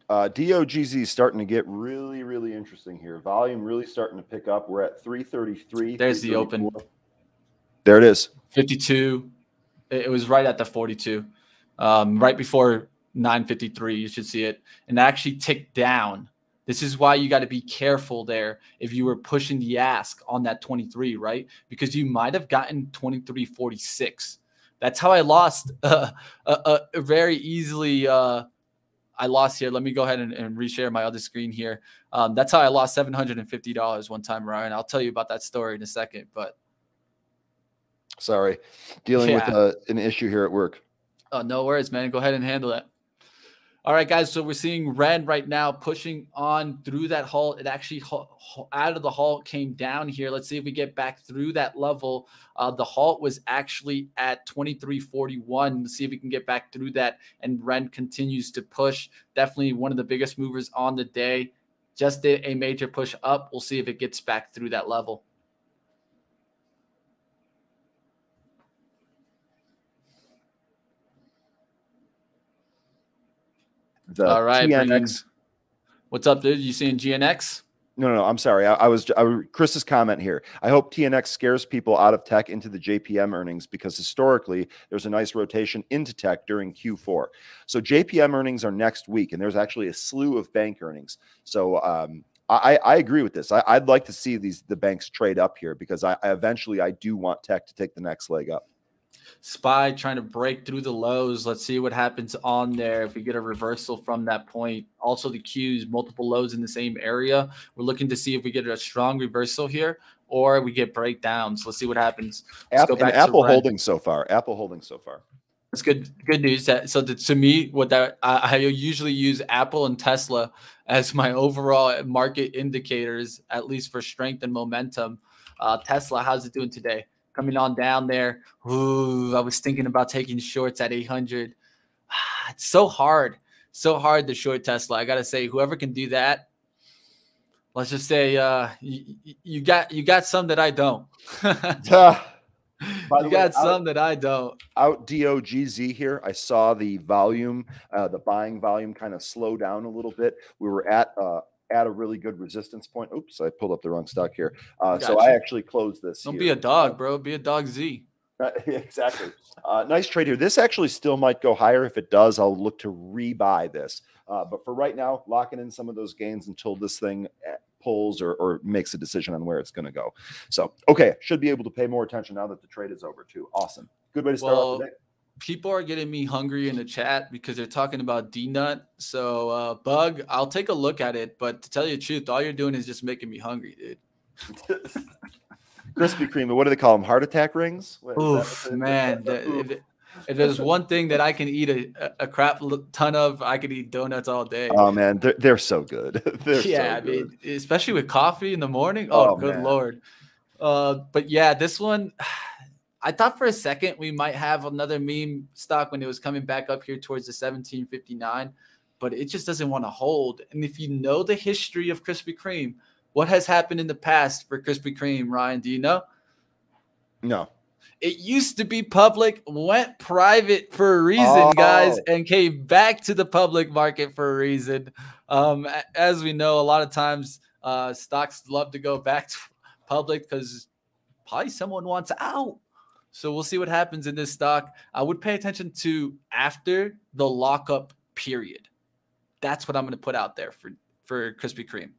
Uh, DOGZ is starting to get really, really interesting here. Volume really starting to pick up. We're at 333. There's the open. There it is. 52. It it was right at the 42, um, right before 953. You should see it. And actually ticked down This is why you got to be careful there if you were pushing the ask on that 23, right? Because you might have gotten 23.46. That's how I lost uh, uh, uh, very easily. Uh, I lost here. Let me go ahead and, and reshare my other screen here. Um, that's how I lost $750 one time, Ryan. I'll tell you about that story in a second, but sorry, dealing yeah. with uh, an issue here at work. Oh, no worries, man. Go ahead and handle it. All right, guys. So we're seeing red right now pushing on through that halt. It actually out of the halt came down here. Let's see if we get back through that level. Uh, the halt was actually at 2341. Let's see if we can get back through that. And Ren continues to push. Definitely one of the biggest movers on the day. Just did a major push up. We'll see if it gets back through that level. The All right. What's up, dude? You seeing GNX? No, no, no, I'm sorry. I, I was I, Chris's comment here. I hope TNX scares people out of tech into the JPM earnings because historically there's a nice rotation into tech during Q4. So JPM earnings are next week, and there's actually a slew of bank earnings. So um, I, I agree with this. I, would like to see these the banks trade up here because I, I eventually I do want tech to take the next leg up. Spy trying to break through the lows. Let's see what happens on there if we get a reversal from that point. Also, the Qs, multiple lows in the same area. We're looking to see if we get a strong reversal here or we get breakdowns. Let's see what happens. App, Apple holding so far. Apple holding so far. That's good. Good news. That so to me, what that I, I usually use Apple and Tesla as my overall market indicators, at least for strength and momentum. Uh, Tesla, how's it doing today? Coming on down there. Ooh, I was thinking about taking shorts at 800. It's so hard, so hard to short Tesla. I gotta say, whoever can do that, let's just say uh, you, you got you got some that I don't. uh, you got way, some out, that I don't. Out DOGZ here. I saw the volume, uh, the buying volume kind of slow down a little bit. We were at uh, at a really good resistance point. Oops, I pulled up the wrong stock here. Uh, so I actually closed this. Don't here. be a dog, bro. Be a dog Z. Uh, exactly. Uh, nice trade here. This actually still might go higher. If it does, I'll look to rebuy this. Uh, but for right now, locking in some of those gains until this thing eh, pulls or, or makes a decision on where it's going to go. So, okay, should be able to pay more attention now that the trade is over, too. Awesome. Good way to start well, off the day people are getting me hungry in the chat because they're talking about D nut. So uh, bug, I'll take a look at it. But to tell you the truth, all you're doing is just making me hungry, dude. Krispy Kreme. What do they call them? Heart attack rings? Oof, man. if, if, there's one thing that I can eat a, a crap ton of, I could eat donuts all day. Oh man, they're, they're so good. they're yeah, so good. I mean, especially with coffee in the morning. Oh, oh good man. lord. Uh, but yeah, this one. I thought for a second we might have another meme stock when it was coming back up here towards the 1759, but it just doesn't want to hold. And if you know the history of Krispy Kreme, what has happened in the past for Krispy Kreme, Ryan? Do you know? No. It used to be public, went private for a reason, oh. guys, and came back to the public market for a reason. Um, as we know, a lot of times uh, stocks love to go back to public because probably someone wants out. So we'll see what happens in this stock. I would pay attention to after the lockup period. That's what I'm going to put out there for for Krispy Kreme.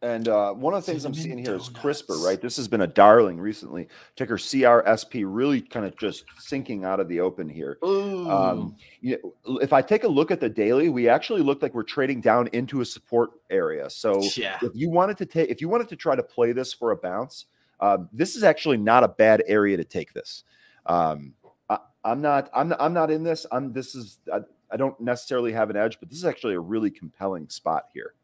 And uh, one of the things I'm seeing here is CRISPR, right? This has been a darling recently. Ticker CRSP really kind of just sinking out of the open here. Um, you know, if I take a look at the daily, we actually look like we're trading down into a support area. So yeah. if you wanted to take, if you wanted to try to play this for a bounce, um, this is actually not a bad area to take this. Um, I, am not. I'm. I'm not in this. I'm. This is. I, I, don't necessarily have an edge, but this is actually a really compelling spot here.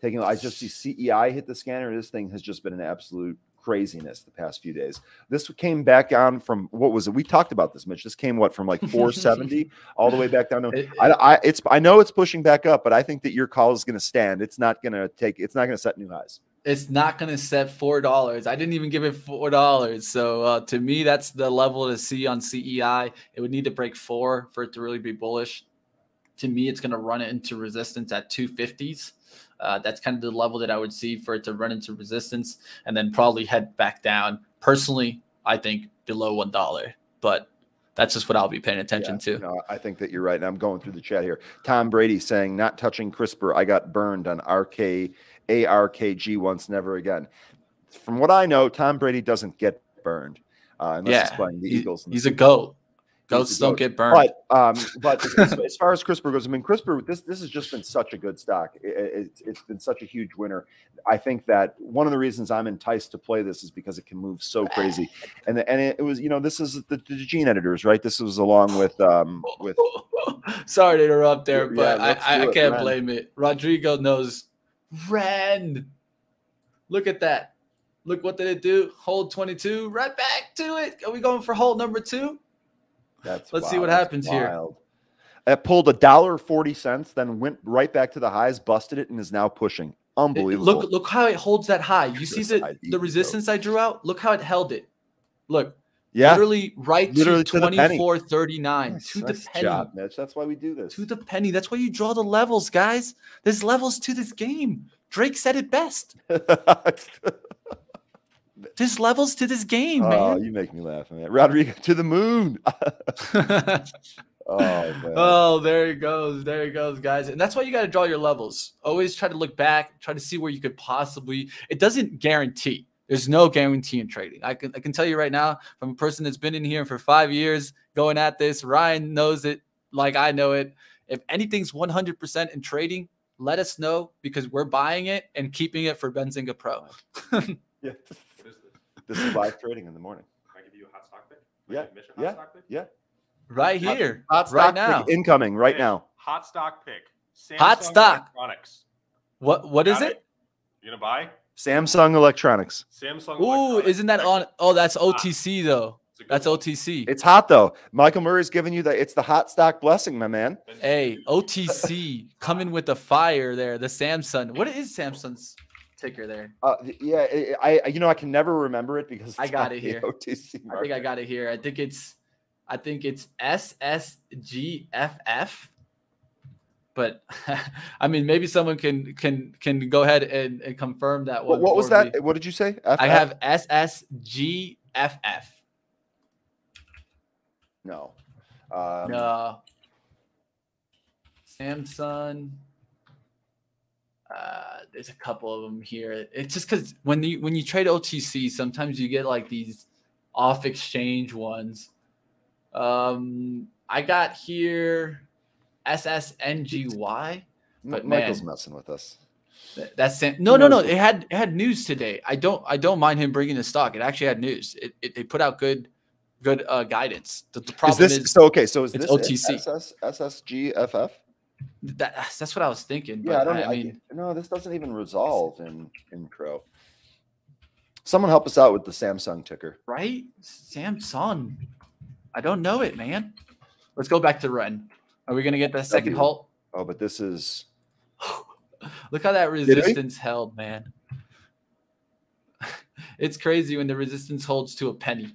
Taking. I just see CEI hit the scanner. This thing has just been an absolute craziness the past few days. This came back on from what was it? We talked about this, Mitch. This came what from like 470 all the way back down to. I, I, it's. I know it's pushing back up, but I think that your call is going to stand. It's not going to take. It's not going to set new highs it's not going to set four dollars. I didn't even give it four dollars. So uh, to me, that's the level to see on CEI. It would need to break four for it to really be bullish. To me, it's going to run it into resistance at 250s. Uh, that's kind of the level that I would see for it to run into resistance and then probably head back down. Personally, I think below one dollar, but That's just what I'll be paying attention Yeah, to. No, I think that you're right. And I'm going through the chat here. Tom Brady saying, not touching CRISPR. I got burned on RK ARKG once, never again. From what I know, Tom Brady doesn't get burned uh, unless he's playing the Eagles. in the he's a goat. Goats don't goat. get burned. But um, but as, as far as CRISPR goes, I mean, CRISPR this this has just been such a good stock. It, it- it's it's been such a huge winner. I think that one of the reasons I'm enticed to play this is because it can move so crazy, and and it, was you know this is the, the gene editors, right? This was along with um with Sorry to interrupt there, Yeah, but let's I, I, I can't Ren. blame it. Rodrigo knows. Ren. Look at that. Look what did it do? Hold 22. Right back to it. Are we going for hold number two? that's Let's see what happens here. wild. It pulled a dollar forty cents, then went right back to the highs, busted it, and is now pushing. It- Unbelievable. Look, look how it holds that high. You see the, the resistance I drew out? Look how it held it. Look, yeah, literally right Literally to to the penny. 24.39. Nice, to the penny. job, Mitch. That's why we do this. To the penny. That's why you draw the levels, guys. There's levels to this game. Drake said it best. There's levels to this game, oh, man. you make me laugh, man. Rodrigo to the moon. oh man. oh, there he goes. There he goes, guys. And that's why you got to draw your levels. Always try to look back, try to see where you could possibly. It doesn't guarantee. There's no guarantee in trading. I can I can tell you right now, from a person that's been in here for five years, going at this. Ryan knows it like I know it. If anything's 100% in trading, let us know because we're buying it and keeping it for Benzinga Pro. yeah. This is live trading in the morning. Can I give you a hot stock pick? Yeah, Like a mission hot yeah. stock pick? Yeah. Right here, Hot right stock now. pick incoming right Okay, now. Hot stock pick. Samsung Hot stock. Electronics. What what is Got it? You gonna buy? Samsung Electronics. Samsung. Ooh, Electronics. isn't that on? Oh, that's OTC though. It's a good That's one. OTC. It's hot though. Michael Murray's giving you the it's the hot stock blessing, my man. And Hey, OTC coming with the fire there. The Samsung. What is Samsung's ticker there? Uh, yeah, I, I you know I can never remember it because I got on it here. OTC I think I got it here. I think it's I think it's SSGFF. But I mean, maybe someone can can can go ahead and, and confirm that What, one. what was for me. that? What did you say? I have SSGFF. no. Um, No. Samsung. Uh, there's a couple of them here. It's just because when you when you trade OTC, sometimes you get like these off exchange ones. Um, I got here SSNGY. M- but Michael's man. messing with us. That's Sam- no, no, no. It had it had news today. I don't I don't mind him bringing the stock. It actually had news. It, it they put out good good uh, guidance. The, the Is problem this is, so? Okay, so is this OTC. SS, SSGFF? that, that's what I was thinking. Yeah, I don't. I, I mean, no, this doesn't even resolve in in Crow. Someone help us out with the Samsung ticker. right? Samsung. I don't know it, man. Let's go back to Ren. Are we gonna get that second W. halt? Oh, but this is Look how that resistance held, man. it's crazy when the resistance holds to a penny.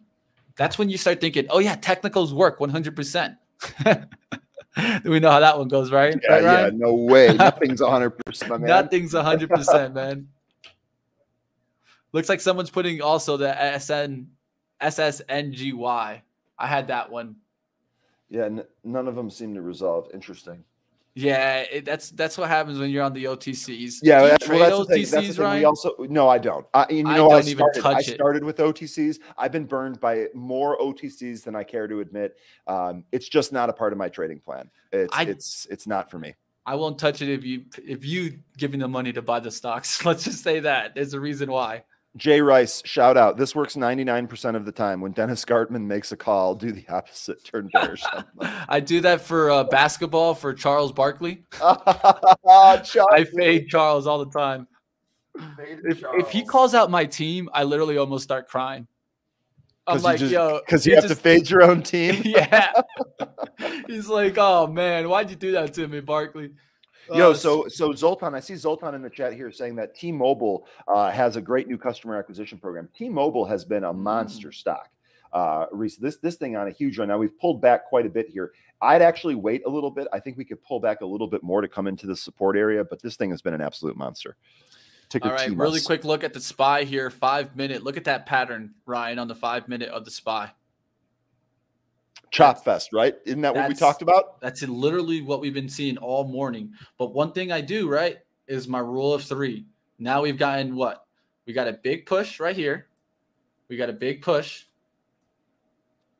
That's when you start thinking, oh yeah, technicals work 100%. we know how that one goes, right? yeah, right, yeah. No way. Nothing's hundred percent, man. Nothing's 100%, man. Looks like someone's putting also the SN SSNGY. I had that one. Yeah, n- none of them seem to resolve. Interesting. Yeah, it, that's that's what happens when you're on the OTCs. Yeah, Do you that- well, that's the thing. OTCs, That's the thing. Ryan? We also no, I don't. I, you know, I, don't even started, I touch it. started with OTCs. I've been burned by more OTCs than I care to admit. Um, it's just not a part of my trading plan. It's I- it's it's not for me. I won't touch it if you if you giving the money to buy the stocks. Let's just say that there's a reason why. Jay Rice, shout out. This works 99% of the time. When Dennis Gartman makes a call, do the opposite. Turn bearish. I do that for uh, basketball for Charles Barkley. I fade Charles all the time. If, if he calls out my team, I literally almost start crying. I'm 'Cause you like, just- yo, because you he have to fade your own team. yeah. He's like, oh man, why'd you do that to me, Barkley? Yo, Uh, so so Zoltan, I see Zoltan in the chat here saying that T-Mobile uh, has a great new customer acquisition program. T-Mobile has been Mm. a monster stock. Uh, Reese, this this thing on a huge run. Now we've pulled back quite a bit here. I'd actually wait a little bit. I think we could pull back a little bit more to come into the support area, but this thing has been an absolute monster. Ticker All right, really quick look at the spy here. Five minute. Look at that pattern, Ryan, on the five minute of the spy. Chop fest, right? Isn't that what we talked about? That's literally what we've been seeing all morning. But one thing I do, right, is my rule of three. Now we've gotten what? We got a big push right here. We got a big push.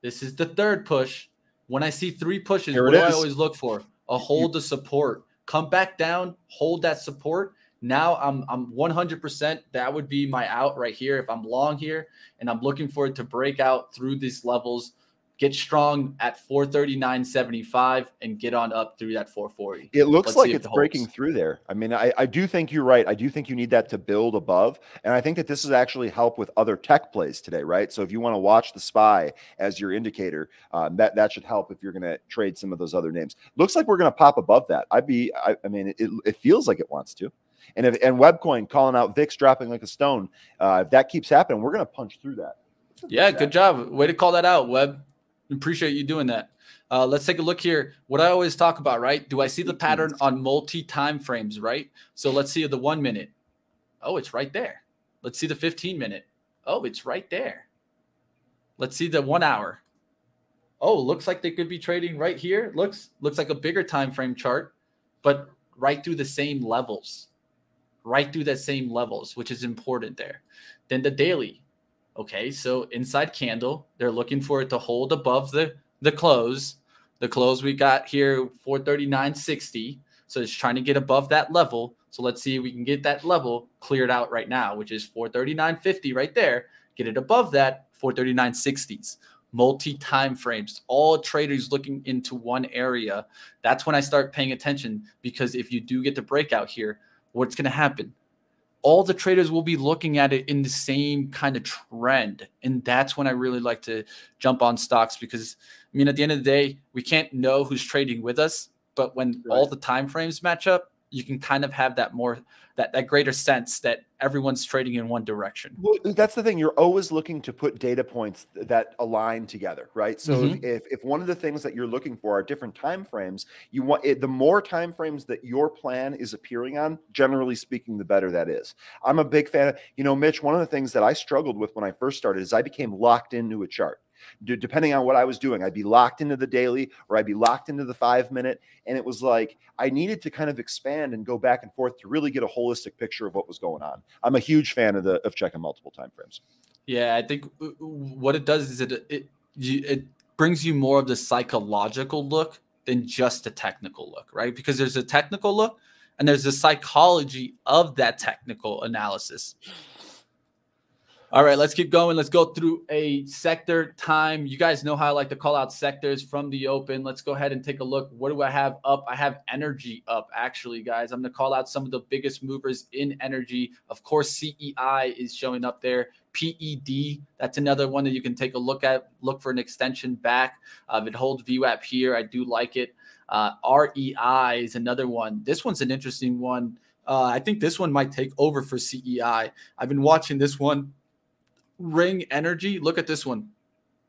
This is the third push. When I see three pushes, what do I always look for? A hold the support. Come back down, hold that support. Now I'm I'm 100%. That would be my out right here. If I'm long here and I'm looking for it to break out through these levels, get strong at 439.75 and get on up through that 440. It looks Let's like it's it breaking through there. I mean, I, I do think you're right. I do think you need that to build above. And I think that this is actually help with other tech plays today, right? So if you want to watch the SPY as your indicator, um, that, that should help if you're going to trade some of those other names. Looks like we're going to pop above that. I'd be, I, I mean, it, it feels like it wants to. And if and Webcoin calling out VIX dropping like a stone, uh, if that keeps happening, we're going to punch through that. Yeah, good job. Way to call that out, Webb. Appreciate you doing that. Uh, let's take a look here. What I always talk about, right? Do I see the pattern on multi time frames, right? So let's see the one minute. Oh, it's right there. Let's see the 15 minute. Oh, it's right there. Let's see the one hour. Oh, looks like they could be trading right here. Looks looks like a bigger time frame chart, but right through the same levels, right through the same levels, which is important there. Then the daily. Okay, so inside candle, they're looking for it to hold above the the close. The close we got here 439.60. So it's trying to get above that level. So let's see if we can get that level cleared out right now, which is 439.50 right there. Get it above that 439.60s. Multi time frames, all traders looking into one area. That's when I start paying attention because if you do get the breakout here, what's going to happen? All the traders will be looking at it in the same kind of trend. And that's when I really like to jump on stocks because I mean at the end of the day, we can't know who's trading with us, but when all the time frames match up, you can kind of have that more that that greater sense that everyone's trading in one direction. Well, that's the thing. You're always looking to put data points that align together, right? So if, mm-hmm. if if one of the things that you're looking for are different time frames, you want it, the more time frames that your plan is appearing on, generally speaking, the better that is. I'm a big fan of, you know, Mitch. One of the things that I struggled with when I first started is I became locked into a chart. D- depending on what I was doing, I'd be locked into the daily or I'd be locked into the five minute. And it was like I needed to kind of expand and go back and forth to really get a holistic picture of what was going on. I'm a huge fan of the of checking multiple time frames. Yeah, I think w- what it does is it it it brings you more of the psychological look than just a technical look, right? Because there's a technical look and there's the psychology of that technical analysis. All right, let's keep going. Let's go through a sector time. You guys know how I like to call out sectors from the open. Let's go ahead and take a look. What do I have up? I have energy up, actually, guys. I'm going to call out some of the biggest movers in energy. Of course, CEI is showing up there. PED, that's another one that you can take a look at. Look for an extension back. Uh, it holds VWAP here, I do like it. Uh, REI is another one. This one's an interesting one. Uh, I think this one might take over for CEI. I've been watching this one. Ring Energy. Look at this one.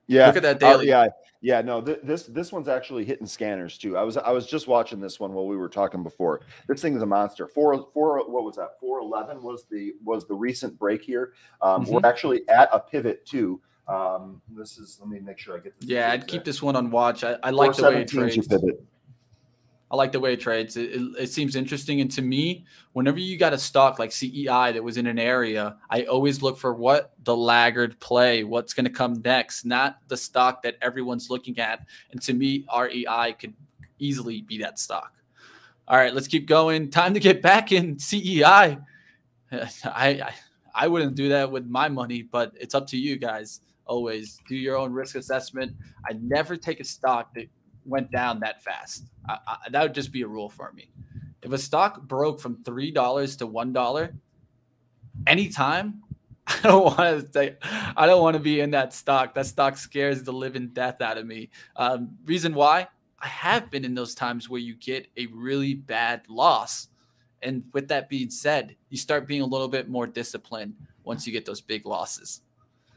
Yeah, Look at that Uh, daily. yeah, yeah. No, th- this this one's actually hitting scanners too. I was I was just watching this one while we were talking before. This thing is a monster. Four four. What was that? Four eleven was the was the recent break here. Um, Mm-hmm. We're actually at a pivot too. Um, this is. Let me make sure I get. This Yeah, I'd keep this one on watch. I, I like the way it 417 is your trades. pivot. I like the way it trades. It, it, it seems interesting. And to me, whenever you got a stock like CEI that was in an area, I always look for what the laggard play, what's going to come next, not the stock that everyone's looking at. And to me, REI could easily be that stock. All right, let's keep going. Time to get back in CEI. I, I I wouldn't do that with my money, but it's up to you guys. Always do your own risk assessment. I never take a stock that went down that fast. I, I, that would just be a rule for me. If a stock broke from three dollars to one dollar, anytime, I don't want to say I don't want to be in that stock. That stock scares the living death out of me. Um, reason why I have been in those times where you get a really bad loss, and with that being said, you start being a little bit more disciplined once you get those big losses.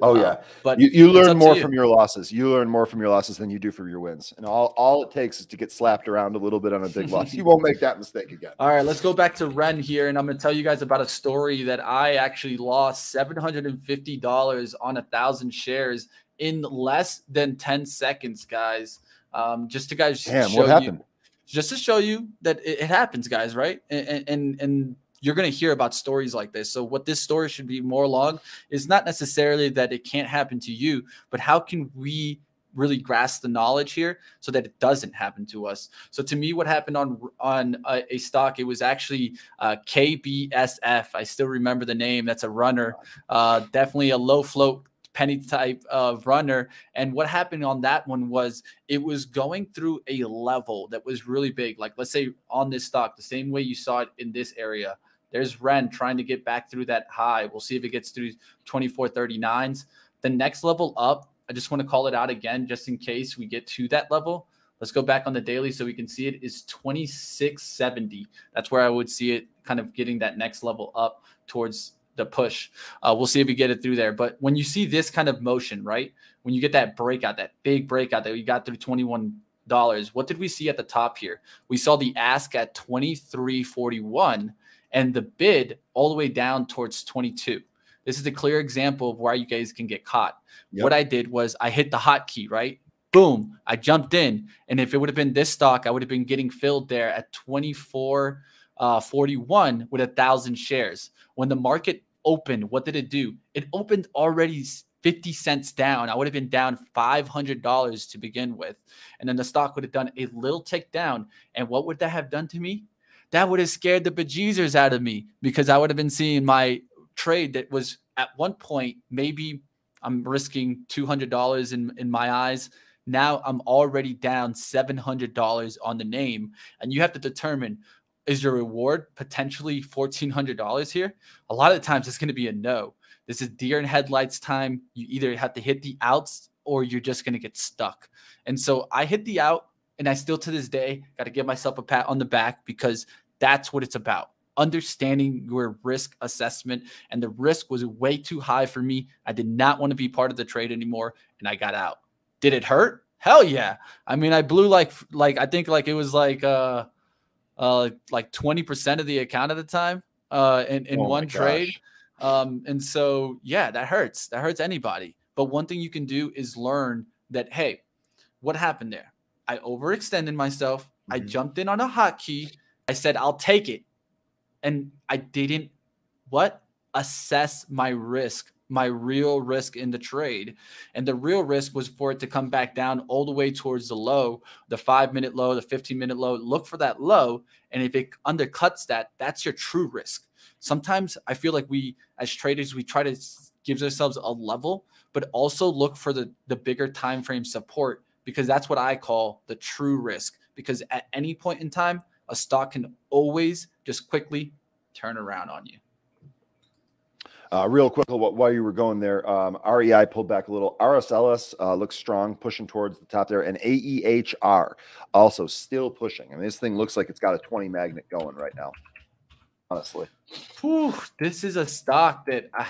Oh Uh, yeah, but you, you learn more you. from your losses. You learn more from your losses than you do from your wins. And all all it takes is to get slapped around a little bit on a big loss. You won't make that mistake again. All right, let's go back to Ren here, and I'm going to tell you guys about a story that I actually lost $750 on a thousand shares in less than 10 seconds, guys. Um, just to guys Damn, show what happened? you just to show you that it, it happens, guys, right? And and and you're gonna hear about stories like this. So what this story should be more long is not necessarily that it can't happen to you, but how can we really grasp the knowledge here so that it doesn't happen to us. So to me, what happened on on a, a stock, it was actually uh, KBSF. I still remember the name. That's a runner, uh, definitely a low float penny type of runner. And what happened on that one was it was going through a level that was really big. Like let's say on this stock, the same way you saw it in this area. There's Ren trying to get back through that high. We'll see if it gets through 2439s. The next level up, I just want to call it out again, just in case we get to that level. Let's go back on the daily so we can see it is 2670. That's where I would see it kind of getting that next level up towards the push. Uh, we'll see if we get it through there. But when you see this kind of motion, right? When you get that breakout, that big breakout that we got through 21 dollars, what did we see at the top here? We saw the ask at 2341 and the bid all the way down towards 22. This is a clear example of why you guys can get caught. Yep. What I did was I hit the hotkey, right? Boom, I jumped in. And if it would have been this stock, I would have been getting filled there at 24 uh, 41 with a thousand shares. When the market opened, what did it do? It opened already 50 cents down. I would have been down $500 to begin with. And then the stock would have done a little tick down. And what would that have done to me? That would have scared the bejesus out of me because I would have been seeing my trade that was at one point maybe I'm risking $200 in, in my eyes. Now I'm already down $700 on the name. And you have to determine is your reward potentially $1,400 here? A lot of the times it's going to be a no. This is deer in headlights time. You either have to hit the outs or you're just going to get stuck. And so I hit the out, and I still to this day got to give myself a pat on the back because that's what it's about. Understanding your risk assessment, and the risk was way too high for me. I did not want to be part of the trade anymore, and I got out. Did it hurt? Hell yeah! I mean, I blew like like I think like it was like uh uh like twenty percent of the account at the time uh in in Oh one trade. Um, and so, yeah, that hurts. That hurts anybody. But one thing you can do is learn that, hey, what happened there? I overextended myself. I Mhm. jumped in on a hotkey. I said, I'll take it. And I didn't what? Assess my risk, my real risk in the trade. And the real risk was for it to come back down all the way towards the low, the five minute low, the 15 minute low. Look for that low. And if it undercuts that, that's your true risk sometimes I feel like we as traders we try to give ourselves a level, but also look for the the bigger time frame support because that's what I call the true risk. Because at any point in time, a stock can always just quickly turn around on you. Uh, real quick, while you were going there, um, REI pulled back a little. RSLS uh, looks strong, pushing towards the top there, and AEHR also still pushing. I mean, this thing looks like it's got a 20 magnet going right now. Honestly, Whew, this is a stock that I,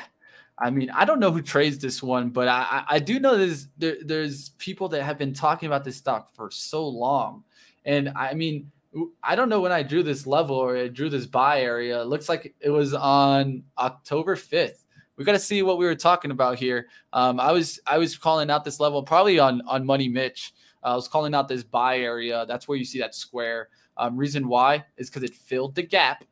I mean, I don't know who trades this one, but I, I- do know there's there, there's people that have been talking about this stock for so long, and I mean, I don't know when I drew this level or I drew this buy area. It looks like it was on October fifth. We got to see what we were talking about here. Um, I was I was calling out this level probably on on Money Mitch. Uh, I was calling out this buy area. That's where you see that square. Um, reason why is because it filled the gap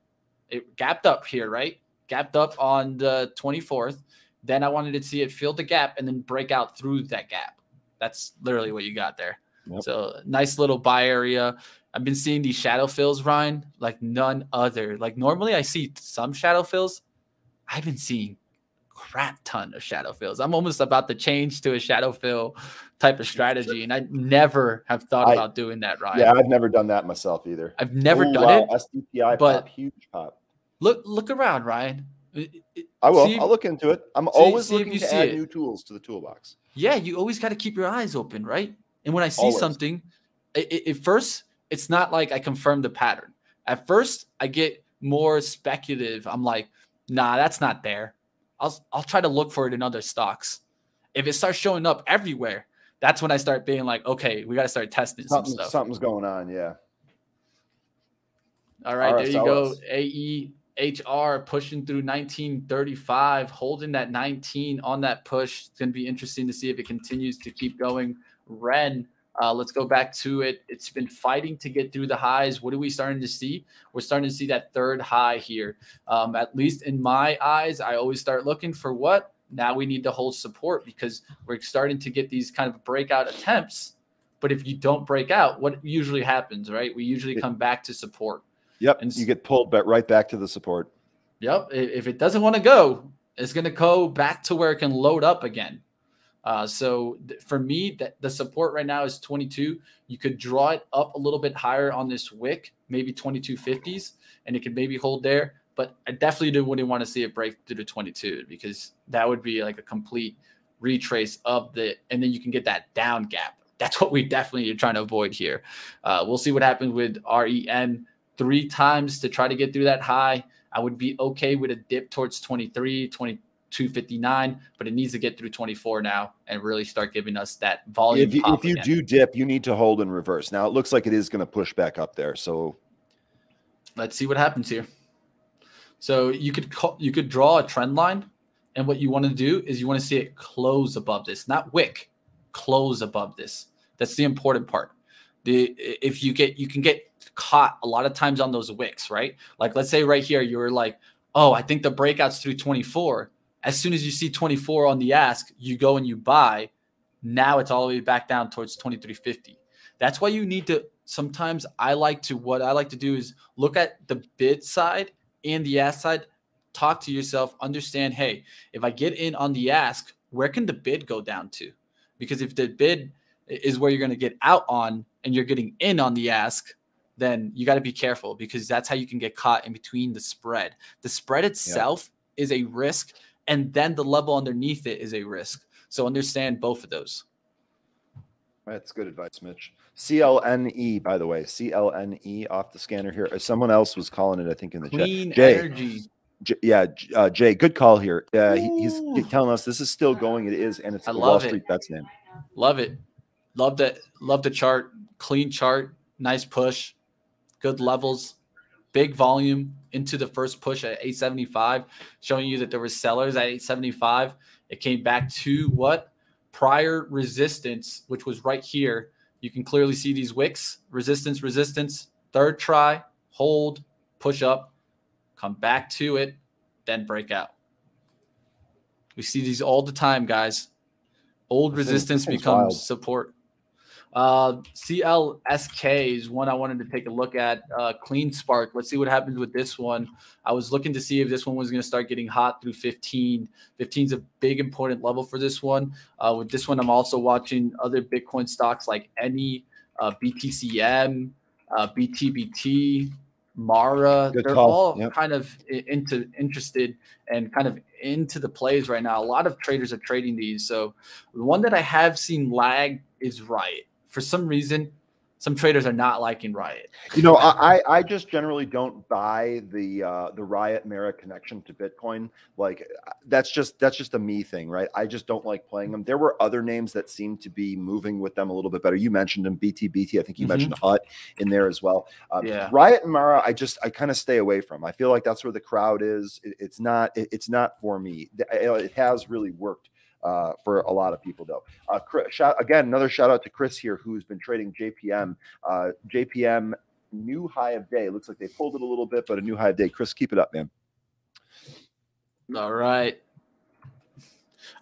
it gapped up here, right? Gapped up on the 24th. Then I wanted to see it fill the gap and then break out through that gap. That's literally what you got there. Yep. So nice little buy area. I've been seeing these shadow fills, Ryan, like none other. Like normally I see some shadow fills. I've been seeing crap ton of shadow fills. I'm almost about to change to a shadow fill type of strategy, and I never have thought I- about doing that, Ryan. yeah, I've never done that myself either. I've never Ooh, done wow, it. SDPI but- pop, huge pop. Look, look around, Ryan. It- it- I will. I'll look into it. I'm see- always see looking to see add it. new tools to the toolbox. yeah, you always got to keep your eyes open, right? And when I see Always. something, at first, it's not like I confirm the pattern. At first, I get more speculative. I'm like, nah, that's not there. I'll I'll try to look for it in other stocks. If it starts showing up everywhere, that's when I start being like, okay, we got to start testing some stuff. something's going on. Yeah. All right, there you go. AE HR pushing through 1935, holding that 19 on that push. It's going to be interesting to see if it continues to keep going. Ren, uh, let's go back to it. It's been fighting to get through the highs. What are we starting to see? We're starting to see that third high here. Um, at least in my eyes, I always start looking for what? Now we need to hold support because we're starting to get these kind of breakout attempts. But if you don't break out, what usually happens, right? We usually come back to support. Yep. And you get pulled back right back to the support. Yep. If it doesn't want to go, it's going to go back to where it can load up again. Uh, so th- for me, that the support right now is 22. You could draw it up a little bit higher on this wick, maybe 2250s, and it could maybe hold there. But I definitely do- wouldn't want to see it break through to 22 because that would be like a complete retrace of the, and then you can get that down gap. That's what we definitely are trying to avoid here. Uh, we'll see what happens with REN three times to try to get through that high. I would be okay with a dip towards 23, 22.59, but it needs to get through 24 now and really start giving us that volume. If you, pop if you do dip, you need to hold in reverse. Now it looks like it is going to push back up there. So let's see what happens here. So you could call, you could draw a trend line, and what you want to do is you want to see it close above this, not wick, close above this. That's the important part. The if you get you can get caught a lot of times on those wicks, right? Like let's say right here you were like, oh, I think the breakout's through 24. As soon as you see 24 on the ask, you go and you buy. Now it's all the way back down towards 2350. That's why you need to sometimes I like to what I like to do is look at the bid side and the ask side, talk to yourself, understand, hey, if I get in on the ask, where can the bid go down to? Because if the bid is where you're going to get out on and you're getting in on the ask, then you got to be careful because that's how you can get caught in between the spread. The spread itself is a risk, and then the level underneath it is a risk. So understand both of those. that's good advice, Mitch. CLNE, by the way, CLNE off the scanner here. Uh, Someone else was calling it, I think, in the Clean chat. Jay, energy. J- yeah, uh, Jay, good call here. Uh, he, he's telling us this is still going. It is, and it's I Wall love it. Street Bets name. Love it. Love that. Love the chart. Clean chart. Nice push. Good levels. Big volume into the first push at 875, showing you that there were sellers at 875. It came back to what? Prior resistance, which was right here. You can clearly see these wicks. Resistance, resistance. Third try, hold, push up, come back to it, then break out. We see these all the time, guys. Old resistance becomes wild. support. Uh, CLSK is one I wanted to take a look at. Uh, CleanSpark. Let's see what happens with this one. I was looking to see if this one was going to start getting hot through 15. 15 is a big important level for this one. Uh, with this one, I'm also watching other Bitcoin stocks like Any, uh, BTCM, uh, BTBT, Mara. Good They're call. all Yep. kind of into interested and kind of into the plays right now. A lot of traders are trading these. So the one that I have seen lag is Riot. For some reason, some traders are not liking Riot. You know, I, I just generally don't buy the uh, the Riot Mara connection to Bitcoin. Like that's just that's just a me thing, right? I just don't like playing them. There were other names that seemed to be moving with them a little bit better. You mentioned them, BTBT. I think you Mhm. mentioned Hut in there as well. Um, Yeah. Riot and Mara, I just I kind of stay away from. I feel like that's where the crowd is. It- it's not it- it's not for me. Th- It has really worked uh, for a lot of people though. Uh, Chris, shout, again, another shout out to Chris here, who's been trading JPM. Uh, JPM new high of day. Looks like they pulled it a little bit, but a new high of day. Chris, keep it up, man. All right.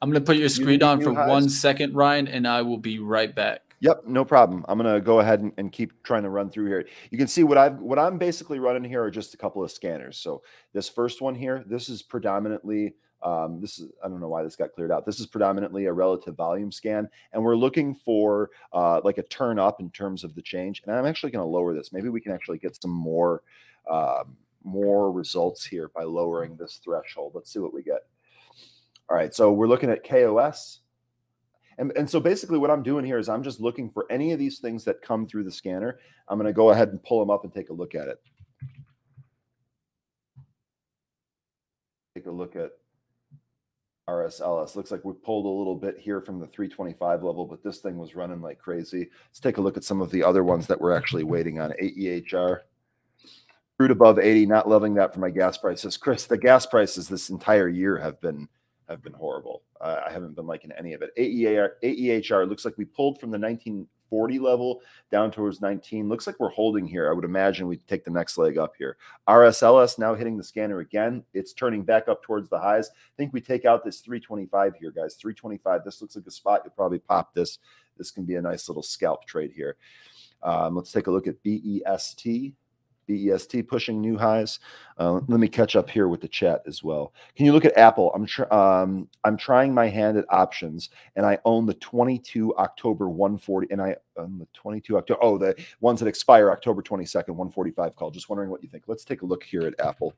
I'm going to put your screen on new for highs? one second, Ryan, and I will be right back. Yep, no problem. I'm gonna go ahead and, and keep trying to run through here. You can see what I've what I'm basically running here are just a couple of scanners. So this first one here, this is predominantly um, this is I don't know why this got cleared out. This is predominantly a relative volume scan, and we're looking for uh, like a turn up in terms of the change. And I'm actually going to lower this. Maybe we can actually get some more um, more results here by lowering this threshold. Let's see what we get. All right, so we're looking at KOS. And, and so basically what I'm doing here is I'm just looking for any of these things that come through the scanner. I'm going to go ahead and pull them up and take a look at it. Take a look at RSLS. Looks like we pulled a little bit here from the 325 level, but this thing was running like crazy. Let's take a look at some of the other ones that we're actually waiting on. AEHR. crude above 80 not loving that for my gas prices chris the gas prices this entire year have been have been horrible uh, i haven't been liking any of it aehr aehr looks like we pulled from the 1940 level down towards 19 looks like we're holding here. I would imagine we take the next leg up here. Rsls now hitting the scanner again. It's turning back up towards the highs. I think we take out this 325 here guys. 325 this looks like a spot you'll probably pop this. This can be a nice little scalp trade here. Um, let's take a look at best BEST pushing new highs. Uh, let me catch up here with the chat as well. Can you look at Apple? I'm tr- um, I'm trying my hand at options, and I own the 22 October 140, and I own the 22 October. Oh, the ones that expire October 22nd 145 call. Just wondering what you think. Let's take a look here at Apple.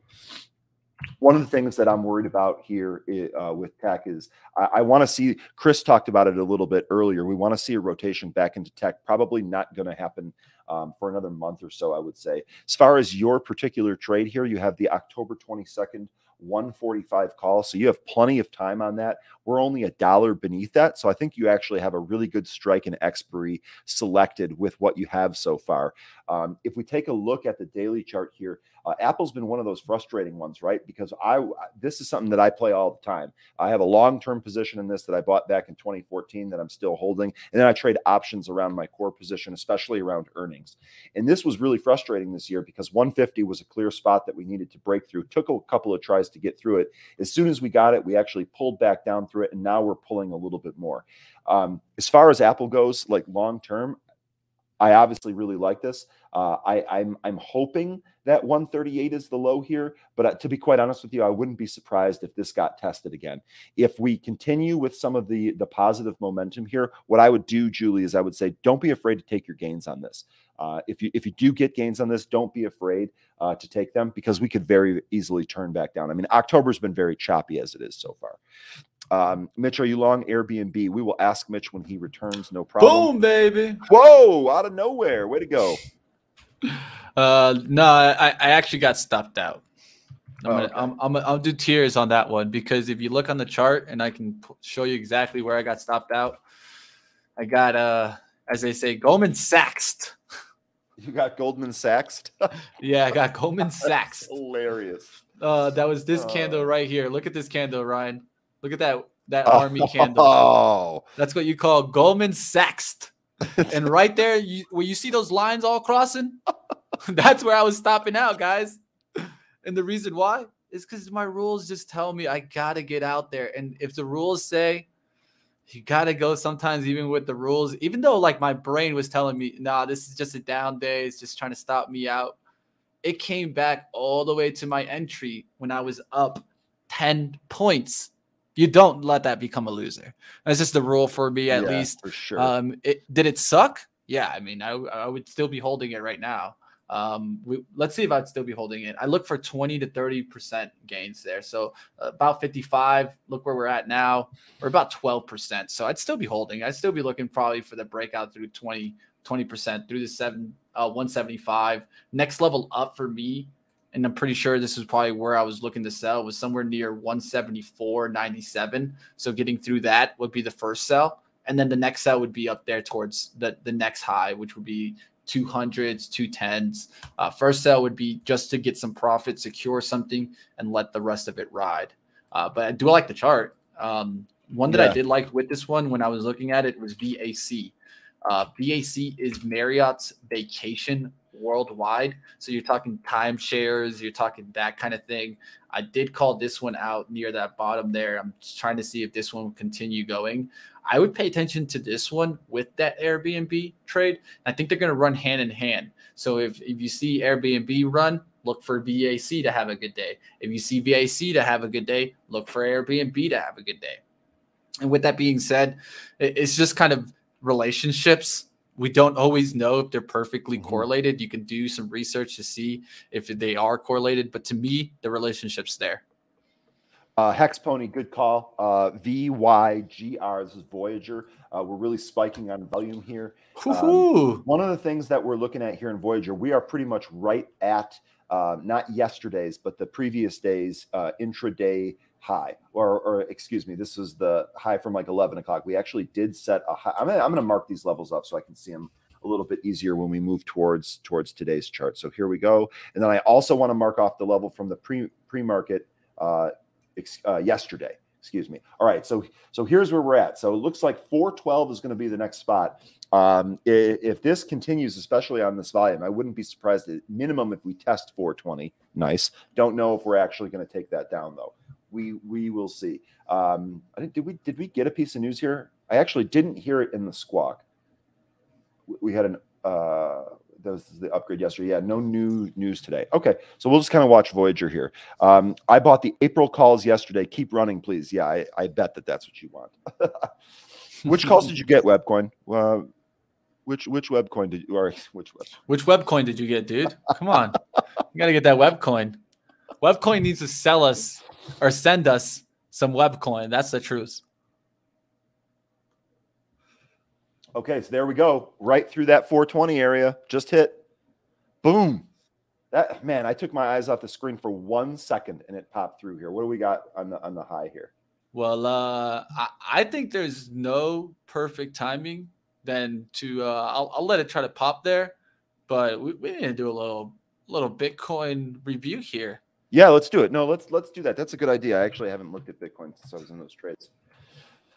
One of the things that I'm worried about here uh, with tech is I, I want to see. Chris talked about it a little bit earlier. We want to see a rotation back into tech. Probably not going to happen um, for another month or so, I would say. As far as your particular trade here, you have the October 22nd 145 call. So you have plenty of time on that. We're only a dollar beneath that. So I think you actually have a really good strike and expiry selected with what you have so far. Um, if we take a look at the daily chart here, uh, Apple's been one of those frustrating ones, right? Because I this is something that I play all the time. I have a long-term position in this that I bought back in 2014 that I'm still holding, and then I trade options around my core position, especially around earnings. And this was really frustrating this year because 150 was a clear spot that we needed to break through. Took a couple of tries to get through it. As soon as we got it, we actually pulled back down through it, and now we're pulling a little bit more. Um, as far as Apple goes, like long term, I obviously really like this. Uh, I, I'm I'm hoping that 138 is the low here, but uh, to be quite honest with you, I wouldn't be surprised if this got tested again. If we continue with some of the the positive momentum here, what I would do, Julie, is I would say don't be afraid to take your gains on this. Uh, if you if you do get gains on this, don't be afraid uh, to take them because we could very easily turn back down. I mean, October's been very choppy as it is so far. Um, Mitch, are you long Airbnb? We will ask Mitch when he returns. No problem. Boom, baby. Whoa, out of nowhere. Way to go. Uh, no, I, I actually got stuffed out. I'm, Oh, gonna, okay. I'm, I'm, I'll do tears on that one because if you look on the chart and I can p- show you exactly where I got stopped out, I got, uh, as they say, Goldman Sachs. You got Goldman Sachs. Yeah, I got Goldman Sachs. Hilarious. Uh, that was this Oh. candle right here. Look at this candle, Ryan. Look at that that oh. army candle. Oh, That's what you call Goldman Sachs. and right there, you, where you see those lines all crossing, that's where I was stopping out, guys. And the reason why is because my rules just tell me I gotta get out there. And if the rules say you gotta go, sometimes even with the rules, even though like my brain was telling me, nah, this is just a down day, it's just trying to stop me out. It came back all the way to my entry when I was up 10 points. You don't let that become a loser. That's just the rule for me, at yeah, least. for sure. Um, it, did it suck? Yeah, I mean, I, I would still be holding it right now. Um, we, let's see if I'd still be holding it. I look for 20 to 30 percent gains there. So uh, about 55. Look where we're at now. We're about 12 percent. So I'd still be holding. I'd still be looking probably for the breakout through 20 20 percent through the seven uh, 175. Next level up for me, and I'm pretty sure this is probably where I was looking to sell was somewhere near 174.97. So getting through that would be the first sell and then the next sell would be up there towards the the next high, which would be 200s, 210s. Uh, first sell would be just to get some profit, secure something, and let the rest of it ride. Uh, but I do like the chart. Um, one that Yeah. I did like with this one when I was looking at it was VAC. Uh, VAC is Marriott's vacation worldwide. So you're talking timeshares, you're talking that kind of thing. I did call this one out near that bottom there. I'm trying to see if this one will continue going. I would pay attention to this one with that Airbnb trade. I think they're going to run hand in hand. So if, if you see Airbnb run, look for VAC to have a good day. If you see VAC to have a good day, look for Airbnb to have a good day. And with that being said, it's just kind of relationships. We don't always know if they're perfectly Mhm. correlated. You can do some research to see if they are correlated, but to me, the relationship's there. Uh, Hex Pony, good call. Uh, VYGR, this is Voyager. Uh, we're really spiking on volume here. Woo-hoo. One of the things that we're looking at here in Voyager, we are pretty much right at uh, not yesterday's, but the previous day's uh, intraday high, or, or excuse me, this is the high from like 11 o'clock. We actually did set a high. I'm gonna, I'm gonna mark these levels up so I can see them a little bit easier when we move towards towards today's chart. So here we go. And then I also want to mark off the level from the pre pre market uh, uh, yesterday. Excuse me. All right, so so here's where we're at. So it looks like 412 is going to be the next spot. Um, if, if this continues, especially on this volume, I wouldn't be surprised at minimum if we test 420. Nice. Don't know if we're actually going to take that down though. We we will see. Um, did we did we get a piece of news here? I actually didn't hear it in the squawk. We had an uh, that was the upgrade yesterday. Yeah, no new news today. Okay, so we'll just kind of watch Voyager here. Um, I bought the April calls yesterday. Keep running, please. Yeah, I, I bet that that's what you want. which calls did you get, Webcoin? Uh, which which webcoin did you or which web? Which webcoin did you get, dude? Come on, you gotta get that webcoin. Webcoin needs to sell us or send us some webcoin. That's the truth. Okay, so there we go. Right through that 420 area. Just hit. Boom. That man, I took my eyes off the screen for one second and it popped through here. What do we got on the on the high here? Well, uh, I, I think there's no perfect timing than to uh, I'll, I'll let it try to pop there, but we, we need to do a little little Bitcoin review here. Yeah, let's do it. No, let's let's do that. That's a good idea. I actually haven't looked at Bitcoin since I was in those trades.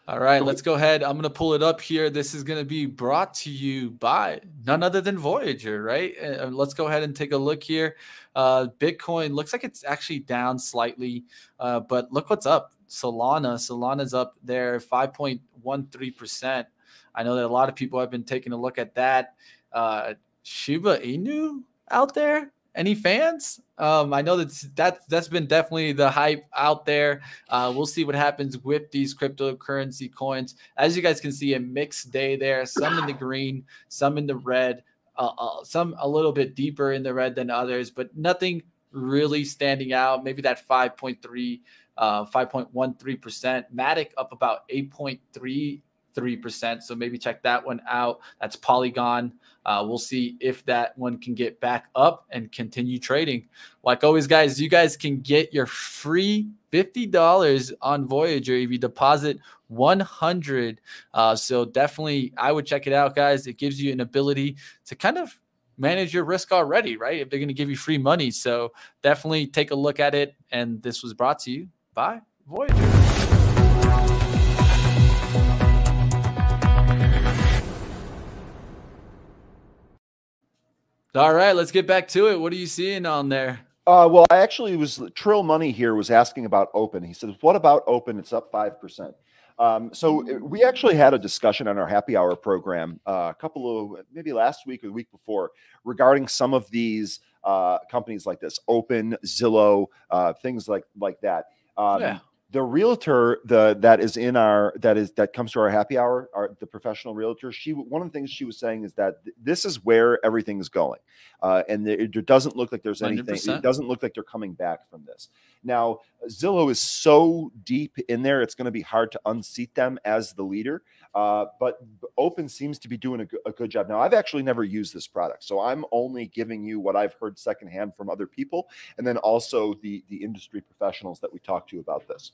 All right, let's go ahead. I'm going to pull it up here. This is going to be brought to you by none other than Voyager, right? Uh, let's go ahead and take a look here. Uh, Bitcoin looks like it's actually down slightly, uh, but look what's up. Solana, Solana's up there 5.13%. I know that a lot of people have been taking a look at that. Uh, Shiba Inu out there any fans? Um, I know that's that that's been definitely the hype out there. Uh, we'll see what happens with these cryptocurrency coins. As you guys can see, a mixed day there. Some in the green, some in the red, uh, uh, some a little bit deeper in the red than others, but nothing really standing out. Maybe that 5.3, uh, 5.13 percent. Matic up about 8.3 3%. So maybe check that one out. That's Polygon. Uh, we'll see if that one can get back up and continue trading. Like always, guys, you guys can get your free $50 on Voyager if you deposit 100. Uh, so definitely, I would check it out, guys. It gives you an ability to kind of manage your risk already, right? If they're going to give you free money. So definitely take a look at it. And this was brought to you by Voyager. All right, let's get back to it. What are you seeing on there? Uh, well, I actually was Trill Money here was asking about Open. He says, "What about Open? It's up five percent." Um, so uh, we actually had a discussion on our happy hour program uh, a couple of maybe last week or the week before regarding some of these uh, companies like this, Open, Zillow, uh, things like like that. Um, yeah the realtor the that is in our that is that comes to our happy hour our the professional realtor she one of the things she was saying is that th- this is where everything is going. Uh, and it, it, doesn't look like there's anything 100%. it doesn't look like they're coming back from this. Now zillow is so deep in there it's going to be hard to unseat them as the leader uh, but open seems to be doing a, a good job. Now i've actually never used this product so i'm only giving you what i've heard secondhand from other people and then also the the industry professionals that we talk to about this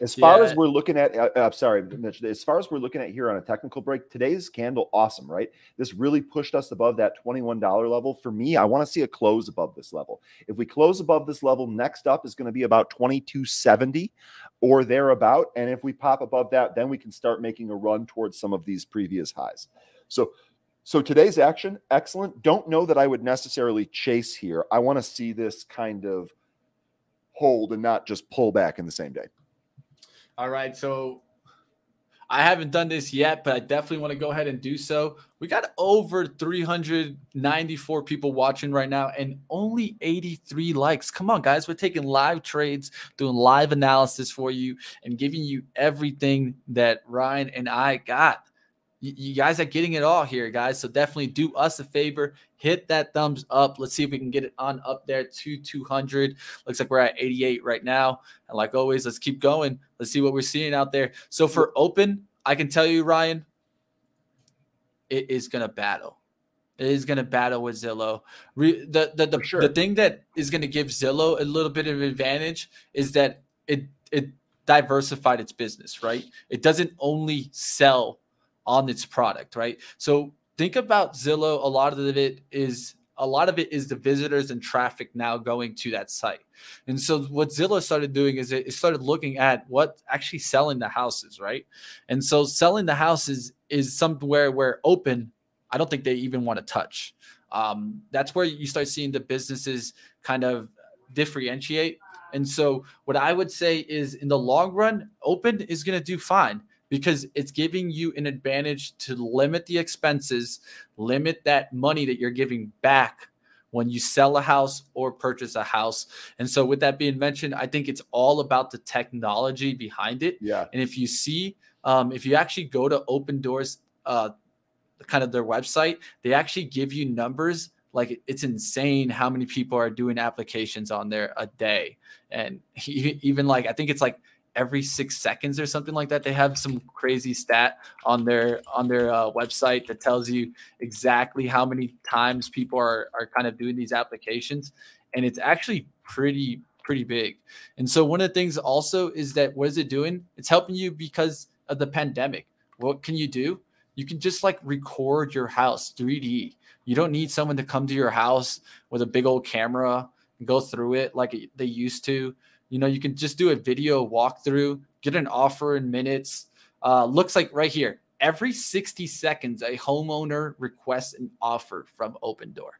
as far yeah. as we're looking at, uh, uh, sorry, Mitch, as far as we're looking at here on a technical break, today's candle, awesome, right? This really pushed us above that $21 level. For me, I want to see a close above this level. If we close above this level, next up is going to be about 2270 or thereabout. And if we pop above that, then we can start making a run towards some of these previous highs. So, so today's action, excellent. Don't know that I would necessarily chase here. I want to see this kind of hold and not just pull back in the same day. All right. So I haven't done this yet, but I definitely want to go ahead and do so. We got over 394 people watching right now and only 83 likes. Come on, guys. We're taking live trades, doing live analysis for you, and giving you everything that Ryan and I got you guys are getting it all here, guys. So definitely do us a favor, hit that thumbs up. Let's see if we can get it on up there to 200. Looks like we're at 88 right now. And like always, let's keep going. Let's see what we're seeing out there. So for open, I can tell you, Ryan, it is going to battle. It is going to battle with Zillow. Re- the the the, sure. the thing that is going to give Zillow a little bit of advantage is that it it diversified its business, right? It doesn't only sell on its product, right? So think about Zillow. A lot of it is a lot of it is the visitors and traffic now going to that site. And so what Zillow started doing is it started looking at what actually selling the houses, right? And so selling the houses is somewhere where open, I don't think they even want to touch. Um, that's where you start seeing the businesses kind of differentiate. And so what I would say is in the long run, open is going to do fine because it's giving you an advantage to limit the expenses, limit that money that you're giving back when you sell a house or purchase a house. And so, with that being mentioned, I think it's all about the technology behind it. Yeah. And if you see, um, if you actually go to Opendoor's, uh, kind of their website, they actually give you numbers. Like it's insane how many people are doing applications on there a day. And even like, I think it's like every six seconds or something like that. They have some crazy stat on their on their uh, website that tells you exactly how many times people are are kind of doing these applications, and it's actually pretty pretty big. And so one of the things also is that what is it doing? It's helping you because of the pandemic. What can you do? You can just like record your house 3D. You don't need someone to come to your house with a big old camera and go through it like they used to you know, you can just do a video walkthrough, get an offer in minutes. Uh, looks like right here, every 60 seconds, a homeowner requests an offer from Opendoor.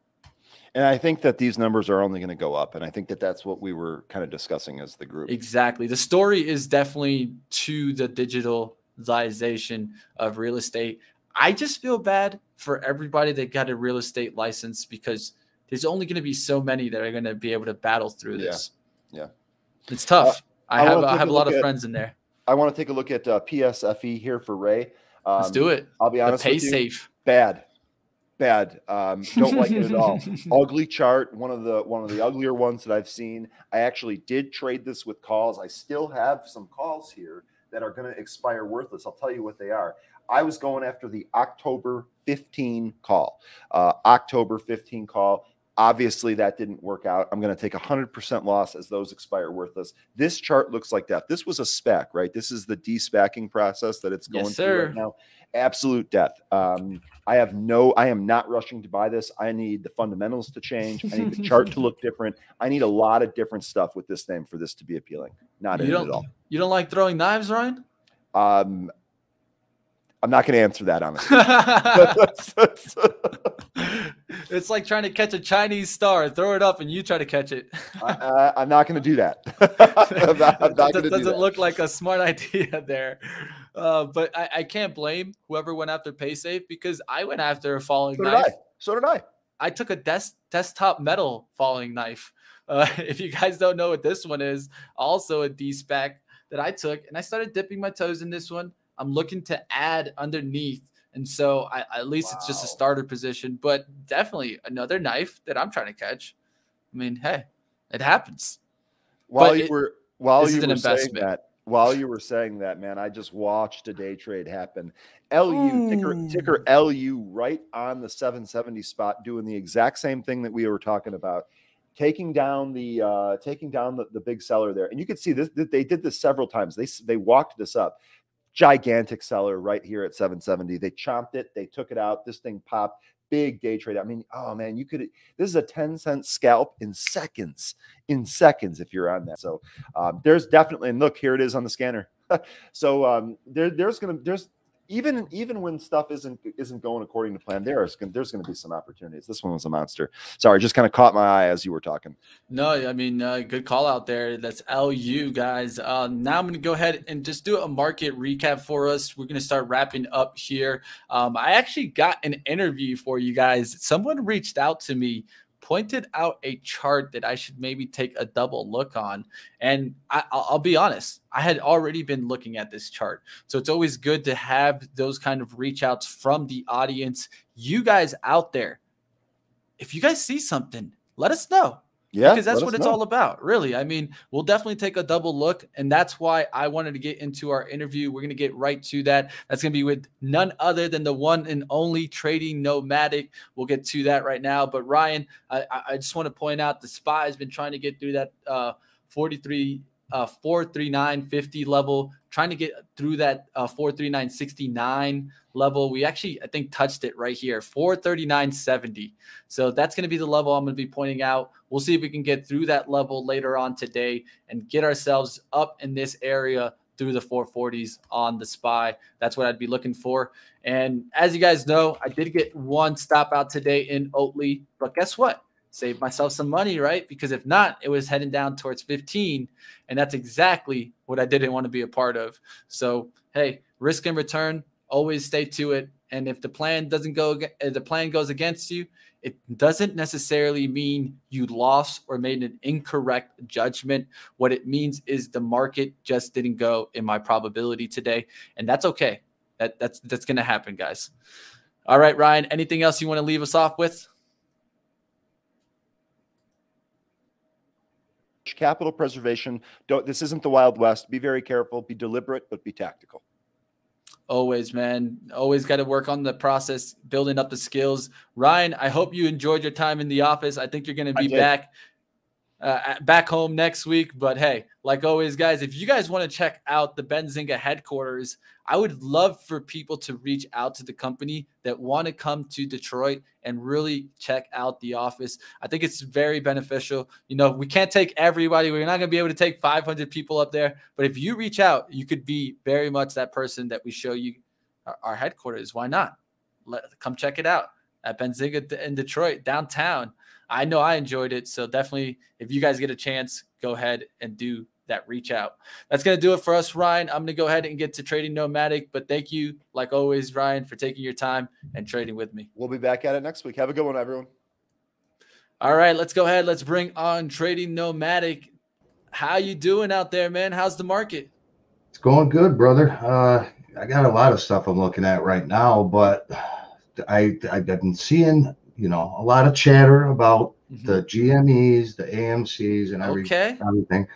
And I think that these numbers are only going to go up. And I think that that's what we were kind of discussing as the group. Exactly. The story is definitely to the digitalization of real estate. I just feel bad for everybody that got a real estate license because there's only going to be so many that are going to be able to battle through this. Yeah. yeah. It's tough. Uh, I, I have I have a, lot of at, friends in there. I want to take a look at uh, PSFE here for Ray. Um, Let's do it. I'll be honest. The PaySafe. Bad, bad. Um, don't like it at all. Ugly chart. One of the one of the uglier ones that I've seen. I actually did trade this with calls. I still have some calls here that are going to expire worthless. I'll tell you what they are. I was going after the October 15 call. Uh, October 15 call. Obviously, that didn't work out. I'm going to take 100% loss as those expire worthless. This chart looks like death. This was a spec, right? This is the de-SPACing process that it's going yes, through right now. Absolute death. Um, I have no, I am not rushing to buy this. I need the fundamentals to change. I need the chart to look different. I need a lot of different stuff with this name for this to be appealing. Not you don't, at all. You don't like throwing knives, Ryan? Um, I'm not going to answer that honestly. it's like trying to catch a Chinese star, throw it up, and you try to catch it. I, am not going to do that. I'm not, I'm not that doesn't that. look like a smart idea there. Uh, but I, I, can't blame whoever went after PaySafe because I went after a falling so knife. Did I. So did I. I took a des- desktop metal falling knife. Uh, if you guys don't know what this one is, also a D de-SPAC that I took, and I started dipping my toes in this one. I'm looking to add underneath. And so I, at least wow. it's just a starter position, but definitely another knife that I'm trying to catch. I mean, hey, it happens. While but you it, were while you were saying that, while you were saying that, man, I just watched a day trade happen. LU ticker, ticker LU right on the 770 spot, doing the exact same thing that we were talking about taking down the uh, taking down the, the big seller there. And you could see this they did this several times. They they walked this up gigantic seller right here at 770. They chomped it, they took it out. This thing popped. Big day trade. I mean, oh man, you could. This is a 10 cent scalp in seconds, in seconds if you're on that. So um, there's definitely, and look, here it is on the scanner. so um, there, there's gonna, there's even even when stuff isn't isn't going according to plan, there is there's going to be some opportunities. This one was a monster. Sorry, just kind of caught my eye as you were talking. No, I mean, uh, good call out there. That's LU guys. Uh, now I'm going to go ahead and just do a market recap for us. We're going to start wrapping up here. Um, I actually got an interview for you guys. Someone reached out to me pointed out a chart that I should maybe take a double look on. And I, will be honest, I had already been looking at this chart. So it's always good to have those kind of reach outs from the audience. You guys out there, if you guys see something, let us know. Yeah, because that's what it's know. all about, really. I mean, we'll definitely take a double look, and that's why I wanted to get into our interview. We're gonna get right to that. That's gonna be with none other than the one and only trading nomadic. We'll get to that right now. But Ryan, I, I just want to point out the spy has been trying to get through that uh, 43 uh, 439.50 level, trying to get through that uh, 439.69 level. We actually, I think, touched it right here, 439.70. So that's going to be the level I'm going to be pointing out. We'll see if we can get through that level later on today and get ourselves up in this area through the 440s on the SPY. That's what I'd be looking for. And as you guys know, I did get one stop out today in Oatly, but guess what? Saved myself some money, right? Because if not, it was heading down towards 15. And that's exactly what I didn't want to be a part of. So, hey, risk and return, always stay to it. And if the plan doesn't go, the plan goes against you, it doesn't necessarily mean you lost or made an incorrect judgment. What it means is the market just didn't go in my probability today, and that's okay. That that's that's going to happen, guys. All right, Ryan. Anything else you want to leave us off with? Capital preservation. Don't. This isn't the Wild West. Be very careful. Be deliberate, but be tactical. Always, man. Always got to work on the process, building up the skills. Ryan, I hope you enjoyed your time in the office. I think you're going to be back uh, back home next week. But hey, like always, guys, if you guys want to check out the Benzinga headquarters, I would love for people to reach out to the company that want to come to Detroit and really check out the office. I think it's very beneficial. You know, we can't take everybody. We're not going to be able to take 500 people up there. But if you reach out, you could be very much that person that we show you our, headquarters. Why not? Let, come check it out at Benzinga in Detroit, downtown. I know I enjoyed it. So definitely, if you guys get a chance, go ahead and do that reach out. That's going to do it for us, Ryan. I'm going to go ahead and get to Trading Nomadic. But thank you, like always, Ryan, for taking your time and trading with me. We'll be back at it next week. Have a good one, everyone. All right, let's go ahead. Let's bring on Trading Nomadic. How you doing out there, man? How's the market? It's going good, brother. Uh, I got a lot of stuff I'm looking at right now, but I I've been seeing you know a lot of chatter about mm-hmm. the GMEs, the AMC's, and every, okay. everything.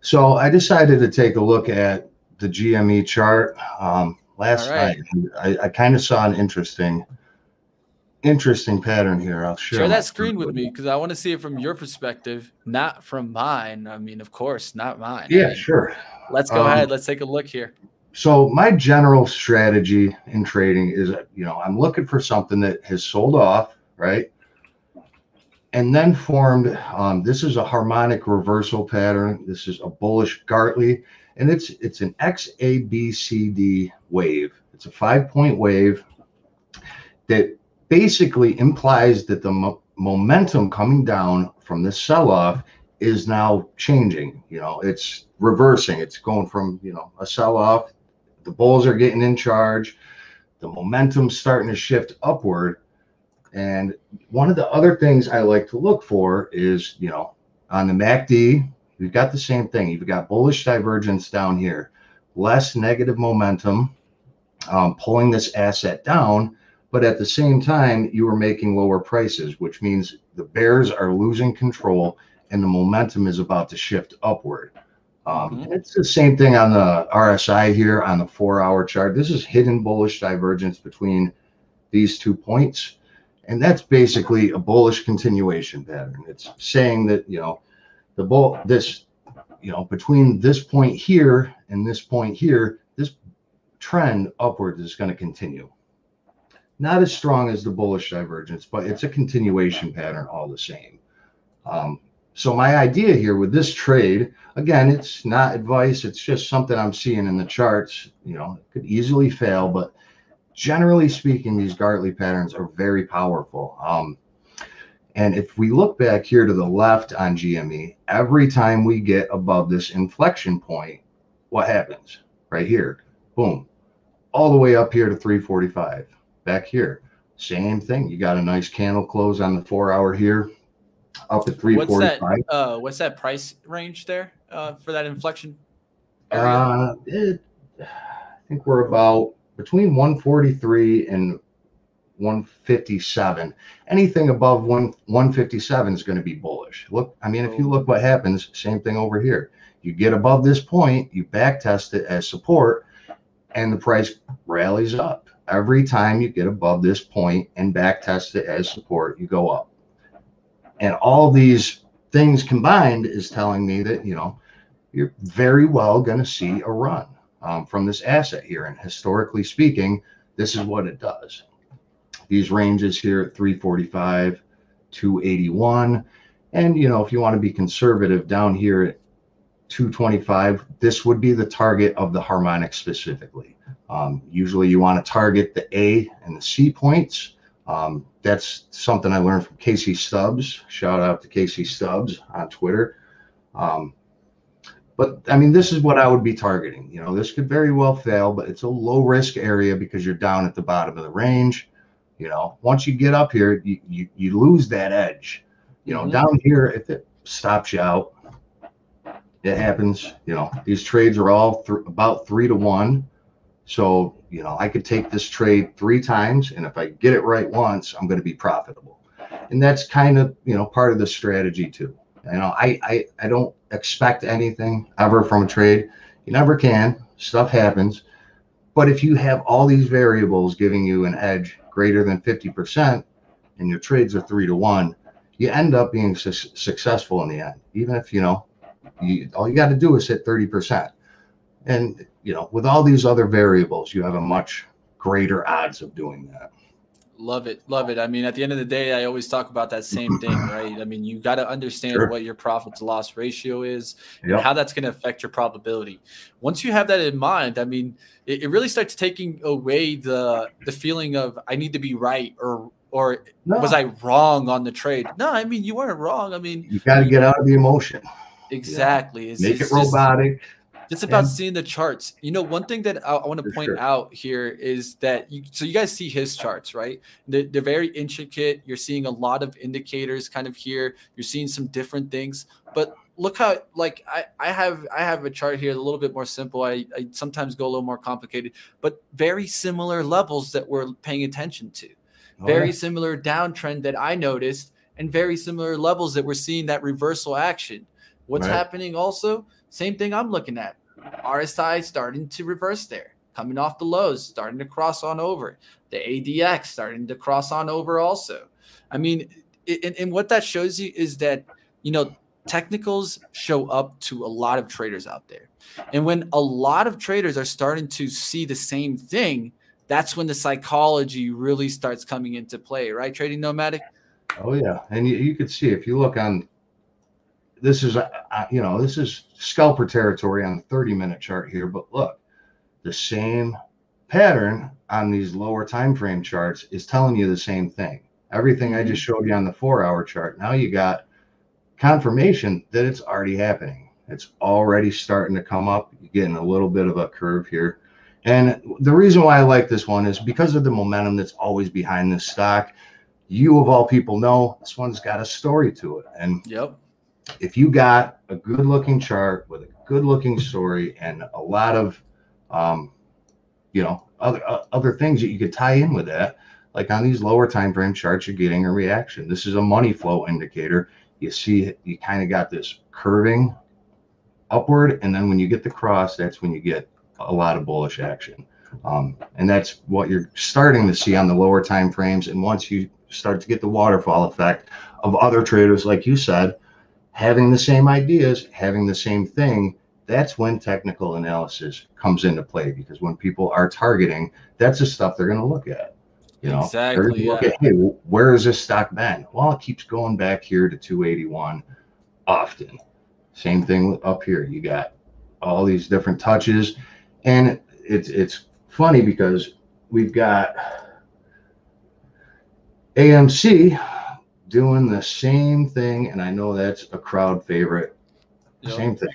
So I decided to take a look at the GME chart um, last right. night. I, I kind of saw an interesting, interesting pattern here. I'll share, share that screen with me because I want to see it from your perspective, not from mine. I mean, of course, not mine. Yeah, I mean, sure. Let's go um, ahead. Let's take a look here. So my general strategy in trading is, you know, I'm looking for something that has sold off, right? and then formed. Um, this is a harmonic reversal pattern. This is a bullish Gartley, and it's it's an XABCD wave. It's a five point wave that basically implies that the mo momentum coming down from this sell off is now changing. You know, it's reversing. It's going from you know a sell off. The bulls are getting in charge. The momentum's starting to shift upward and one of the other things I like to look for is, you know, on the MACD, you've got the same thing. You've got bullish divergence down here, less negative momentum um, pulling this asset down. But at the same time, you are making lower prices, which means the bears are losing control and the momentum is about to shift upward. Um, mm-hmm. It's the same thing on the RSI here on the four hour chart. This is hidden bullish divergence between these two points. And that's basically a bullish continuation pattern. It's saying that, you know, the bull, this, you know, between this point here and this point here, this trend upwards is going to continue. Not as strong as the bullish divergence, but it's a continuation pattern all the same. Um, so my idea here with this trade, again, it's not advice. It's just something I'm seeing in the charts. You know, it could easily fail, but generally speaking, these Gartley patterns are very powerful. Um, and if we look back here to the left on GME, every time we get above this inflection point, what happens? Right here, boom, all the way up here to 345. Back here, same thing. You got a nice candle close on the four hour here, up at 345. What's that, uh, what's that price range there uh, for that inflection? Uh, it, I think we're about between 143 and 157. Anything above one 157 is going to be bullish. Look, I mean, if you look what happens, same thing over here. You get above this point, you back test it as support, and the price rallies up. Every time you get above this point and back test it as support, you go up. And all these things combined is telling me that, you know, you're very well going to see a run um, from this asset here. And historically speaking, this is what it does. These ranges here at 345, 281. And, you know, if you want to be conservative down here at 225, this would be the target of the harmonic specifically. Um, usually you want to target the A and the C points. Um, that's something I learned from Casey Stubbs. Shout out to Casey Stubbs on Twitter. Um, but I mean, this is what I would be targeting. You know, this could very well fail, but it's a low risk area because you're down at the bottom of the range. You know, once you get up here, you, you, you lose that edge. You know, Mhm. down here, if it stops you out, it happens. You know, these trades are all th- about three to one. So, you know, I could take this trade three times, and if I get it right once, I'm going to be profitable. And that's kind of, you know, part of the strategy too. You know, I, I, I don't expect anything ever from a trade. You never can. Stuff happens. But if you have all these variables giving you an edge greater than 50% and your trades are three to one, you end up being su- successful in the end. Even if, you know, you, all you got to do is hit 30%. And, you know, with all these other variables, you have a much greater odds of doing that. Love it, love it. I mean, at the end of the day, I always talk about that same thing, right? I mean, you got to understand Sure. what your profit to loss ratio is Yep. and how that's going to affect your probability. Once you have that in mind, I mean, it, it really starts taking away the the feeling of I need to be right or or No, was I wrong on the trade? No, I mean you weren't wrong. I mean, you got to get out of the emotion, exactly. It's, make it just- robotic. It's about seeing the charts. You know, one thing that I, I want to point sure. out here is that you so you guys see his charts, right? They're, they're very intricate. You're seeing a lot of indicators kind of here. You're seeing some different things. But look how like I, I have I have a chart here a little bit more simple. I, I sometimes go a little more complicated, but very similar levels that we're paying attention to. Oh, Very yeah. similar downtrend that I noticed, and very similar levels that we're seeing that reversal action. What's Right. happening also? Same thing I'm looking at. RSI starting to reverse there, coming off the lows, starting to cross on over. The ADX starting to cross on over also. I mean, and, and what that shows you is that, you know, technicals show up to a lot of traders out there. And when a lot of traders are starting to see the same thing, that's when the psychology really starts coming into play, right? Trading nomadic. Oh yeah, and you, you could see if you look on. This is uh, uh, you know this is scalper territory on the 30 minute chart here, but look, the same pattern on these lower time frame charts is telling you the same thing. Everything I just showed you on the four hour chart. Now you got confirmation that it's already happening. It's already starting to come up. You're getting a little bit of a curve here. And the reason why I like this one is because of the momentum that's always behind this stock you of all people know this one's got a story to it. And Yep. If you got a good looking chart with a good looking story and a lot of, um, you know, other uh, other things that you could tie in with that, like on these lower time frame charts, you're getting a reaction. This is a money flow indicator. You see, you kind of got this curving upward, and then when you get the cross, that's when you get a lot of bullish action. Um, and that's what you're starting to see on the lower time frames. And once you start to get the waterfall effect of other traders, like you said, having the same ideas, having the same thing, that's when technical analysis comes into play. Because when people are targeting, that's the stuff they're going to look at. You know, they're gonna Look yeah. at, hey, where has this stock been? Well, it keeps going back here to 281 often. Same thing up here. You got all these different touches, and it's it's funny because we've got AMC doing the same thing, and I know that's a crowd favorite. Yep. Same thing.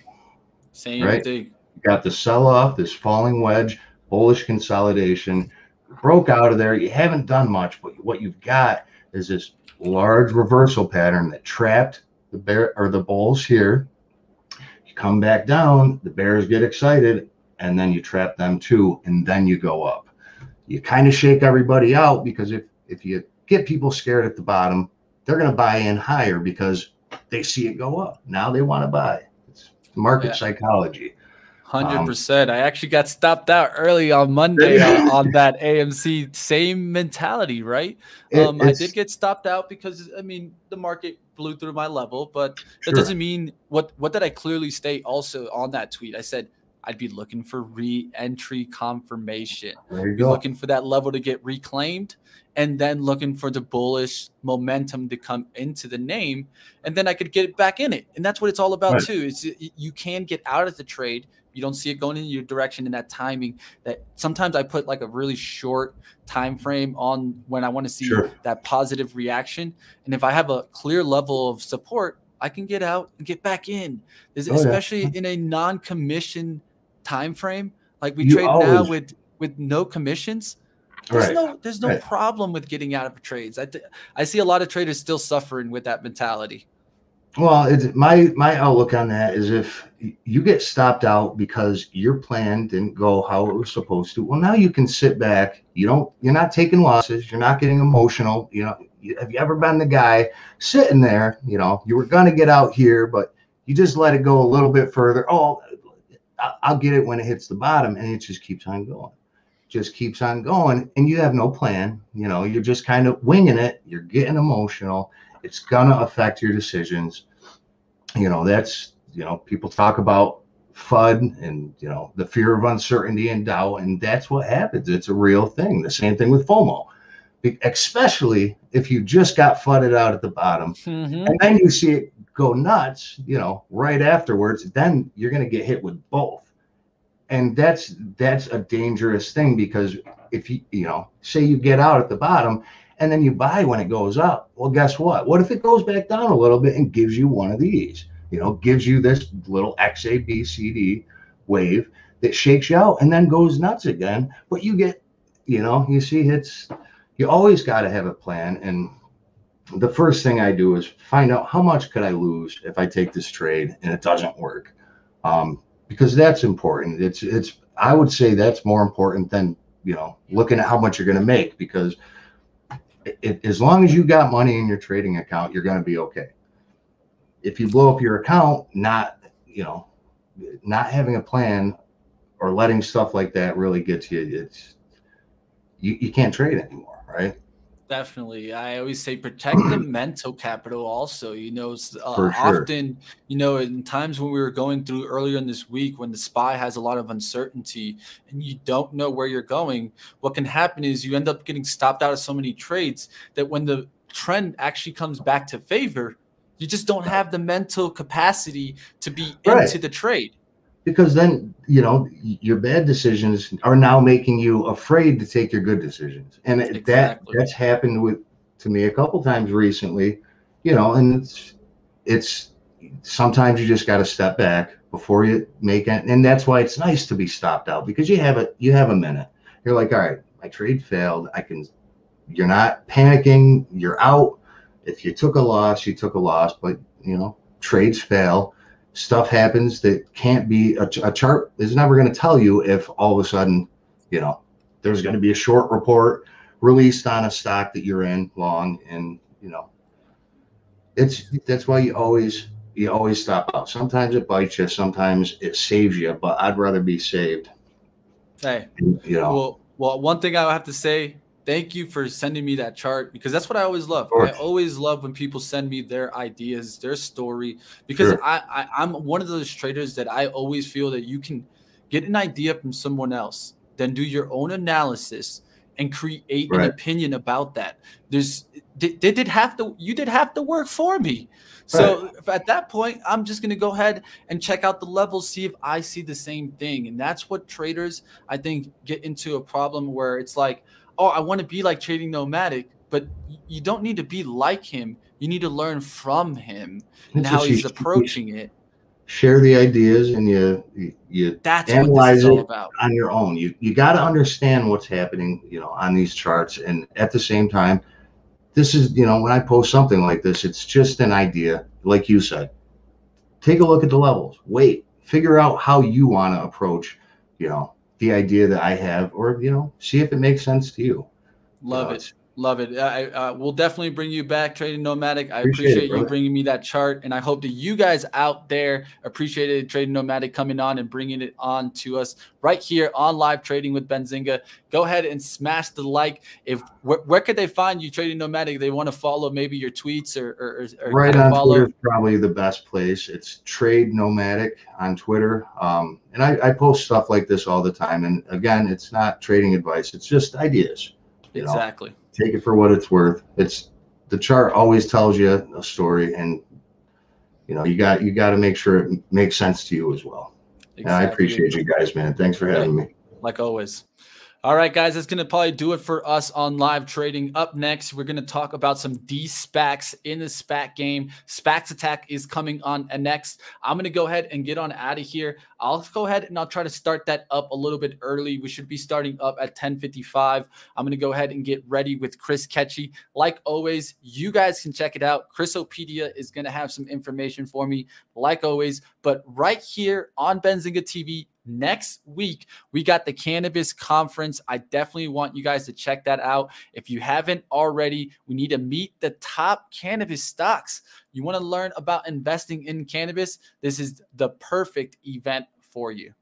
Same Right. thing. You got the sell off, this falling wedge, bullish consolidation, broke out of there. You haven't done much, but what you've got is this large reversal pattern that trapped the bear or the bulls here. You come back down, the bears get excited, and then you trap them too, and then you go up. You kind of shake everybody out because if if you get people scared at the bottom, they're going to buy in higher because they see it go up. Now they want to buy. It's market Yeah. psychology. Hundred percent. I actually got stopped out early on Monday on, on that AMC. Same mentality, right? Um, I did get stopped out because I mean the market blew through my level, but that Sure. doesn't mean what. What did I clearly state also on that tweet? I said I'd be looking for re-entry confirmation, There you be go. looking for that level to get reclaimed, and then looking for the bullish momentum to come into the name, and then I could get it back in it. And that's what it's all about Right. too. Is you can get out of the trade. You don't see it going in your direction in that timing. That sometimes I put like a really short time frame on when I want to see Sure. that positive reaction. And if I have a clear level of support, I can get out and get back in. There's- Oh, yeah. especially in a non-commission time frame like we You trade now with with no commissions. There's Right. no there's no Right. problem with getting out of trades. I I see a lot of traders still suffering with that mentality. Well, it's my my outlook on that is if you get stopped out because your plan didn't go how it was supposed to. Well, now you can sit back. You don't. You're not taking losses. You're not getting emotional. You know. You, have you ever been the guy sitting there? You know, you were gonna get out here, but you just let it go a little bit further. Oh, I'll get it when it hits the bottom, and it just keeps on going. Just keeps on going, and you have no plan. You know, you're just kind of winging it. You're getting emotional it's gonna affect your decisions. You know, that's you know, people talk about FUD and you know the fear of uncertainty and doubt, and that's what happens. It's a real thing. The same thing with FOMO, especially if you just got flooded out at the bottom, mm-hmm. and then you see it go nuts. You know, right afterwards, then you're gonna get hit with both, and that's that's a dangerous thing because if you you know say you get out at the bottom and then you buy when it goes up. Well, guess what? What if it goes back down a little bit and gives you one of these? You know, gives you this little XABCD wave that shakes you out and then goes nuts again. But you get, you know, you see, it's you always got to have a plan. And the first thing I do is find out how much could I lose if I take this trade and it doesn't work, um, because that's important. It's it's I would say that's more important than you know looking at how much you're going to make because it, as long as you got money in your trading account, you're going to be okay. If you blow up your account, not you know, not having a plan or letting stuff like that really gets you. It's you, you can't trade anymore, right? Definitely. I always say protect the mental capital also. You know, uh, sure. often, you know, in times when we were going through earlier in this week when the SPY has a lot of uncertainty and you don't know where you're going, what can happen is you end up getting stopped out of so many trades that when the trend actually comes back to favor, you just don't have the mental capacity to be Right. into the trade. Because then you know your bad decisions are now making you afraid to take your good decisions, and Exactly. that that's happened with to me a couple times recently. You know, and it's it's sometimes you just got to step back before you make it, and that's why it's nice to be stopped out because you have a you have a minute. You're like, all right, my trade failed. I can. You're not panicking. You're out. If you took a loss, you took a loss, but you know trades fail stuff happens that can't be a, a chart is never going to tell you if all of a sudden you know there's going to be a short report released on a stock that you're in long and you know it's that's why you always you always stop out. Sometimes it bites you sometimes it saves you but i'd rather be saved. Hey, you know. Well, well, one thing I have to say, thank you for sending me that chart because that's what I always love. I always love when people send me their ideas, their story, because Sure. I, I I'm one of those traders that I always feel that you can get an idea from someone else, then do your own analysis and create an opinion about that. There's they, they did have to you did have to work for me. So if at that point, I'm just gonna go ahead and check out the levels, see if I see the same thing. And that's what traders, I think, get into a problem where it's like, oh, I want to be like trading nomadic, but you don't need to be like him. You need to learn from him and how he's approaching it. share the ideas and you you, you That's analyze it about. on your own. You you got to understand what's happening, you know, on these charts, and at the same time, this is you know when I post something like this, it's just an idea, like you said. Take a look at the levels. Wait, figure out how you want to approach, you know, the idea that I have, or you know, see if it makes sense to you. Love know, it. Love it. I, uh, we'll definitely bring you back, Trading Nomadic. I Appreciate it, you bringing me that chart, and I hope that you guys out there appreciated Trading Nomadic coming on and bringing it on to us right here on live trading with Benzinga. Go ahead and smash the like. If where, where could they find you, Trading Nomadic? They want to follow maybe your tweets or, or, or right on follow. Twitter is probably the best place. It's Trade Nomadic on Twitter. Um, and I, I post stuff like this all the time. And again, it's not trading advice, it's just ideas. Exactly. know. Exactly. Take it for what it's worth. It's the chart always tells you a story and you know you got you got to make sure it makes sense to you as well. And I appreciate you guys, man. Thanks for having me. like always. All right, guys, that's going to probably do it for us on live trading. Up next, we're going to talk about some D SPACs in the SPAC game. SPACs Attack is coming on next. I'm going to go ahead and get on out of here. I'll go ahead and I'll try to start that up a little bit early. We should be starting up at 10:55. I'm going to go ahead and get ready with Chris Katje. Like always, you guys can check it out. Chrisopedia is going to have some information for me, like always. But right here on Benzinga TV, next week we got the cannabis conference i definitely want you guys to check that out if you haven't already we need to meet the top cannabis stocks you want to learn about investing in cannabis? This is the perfect event for you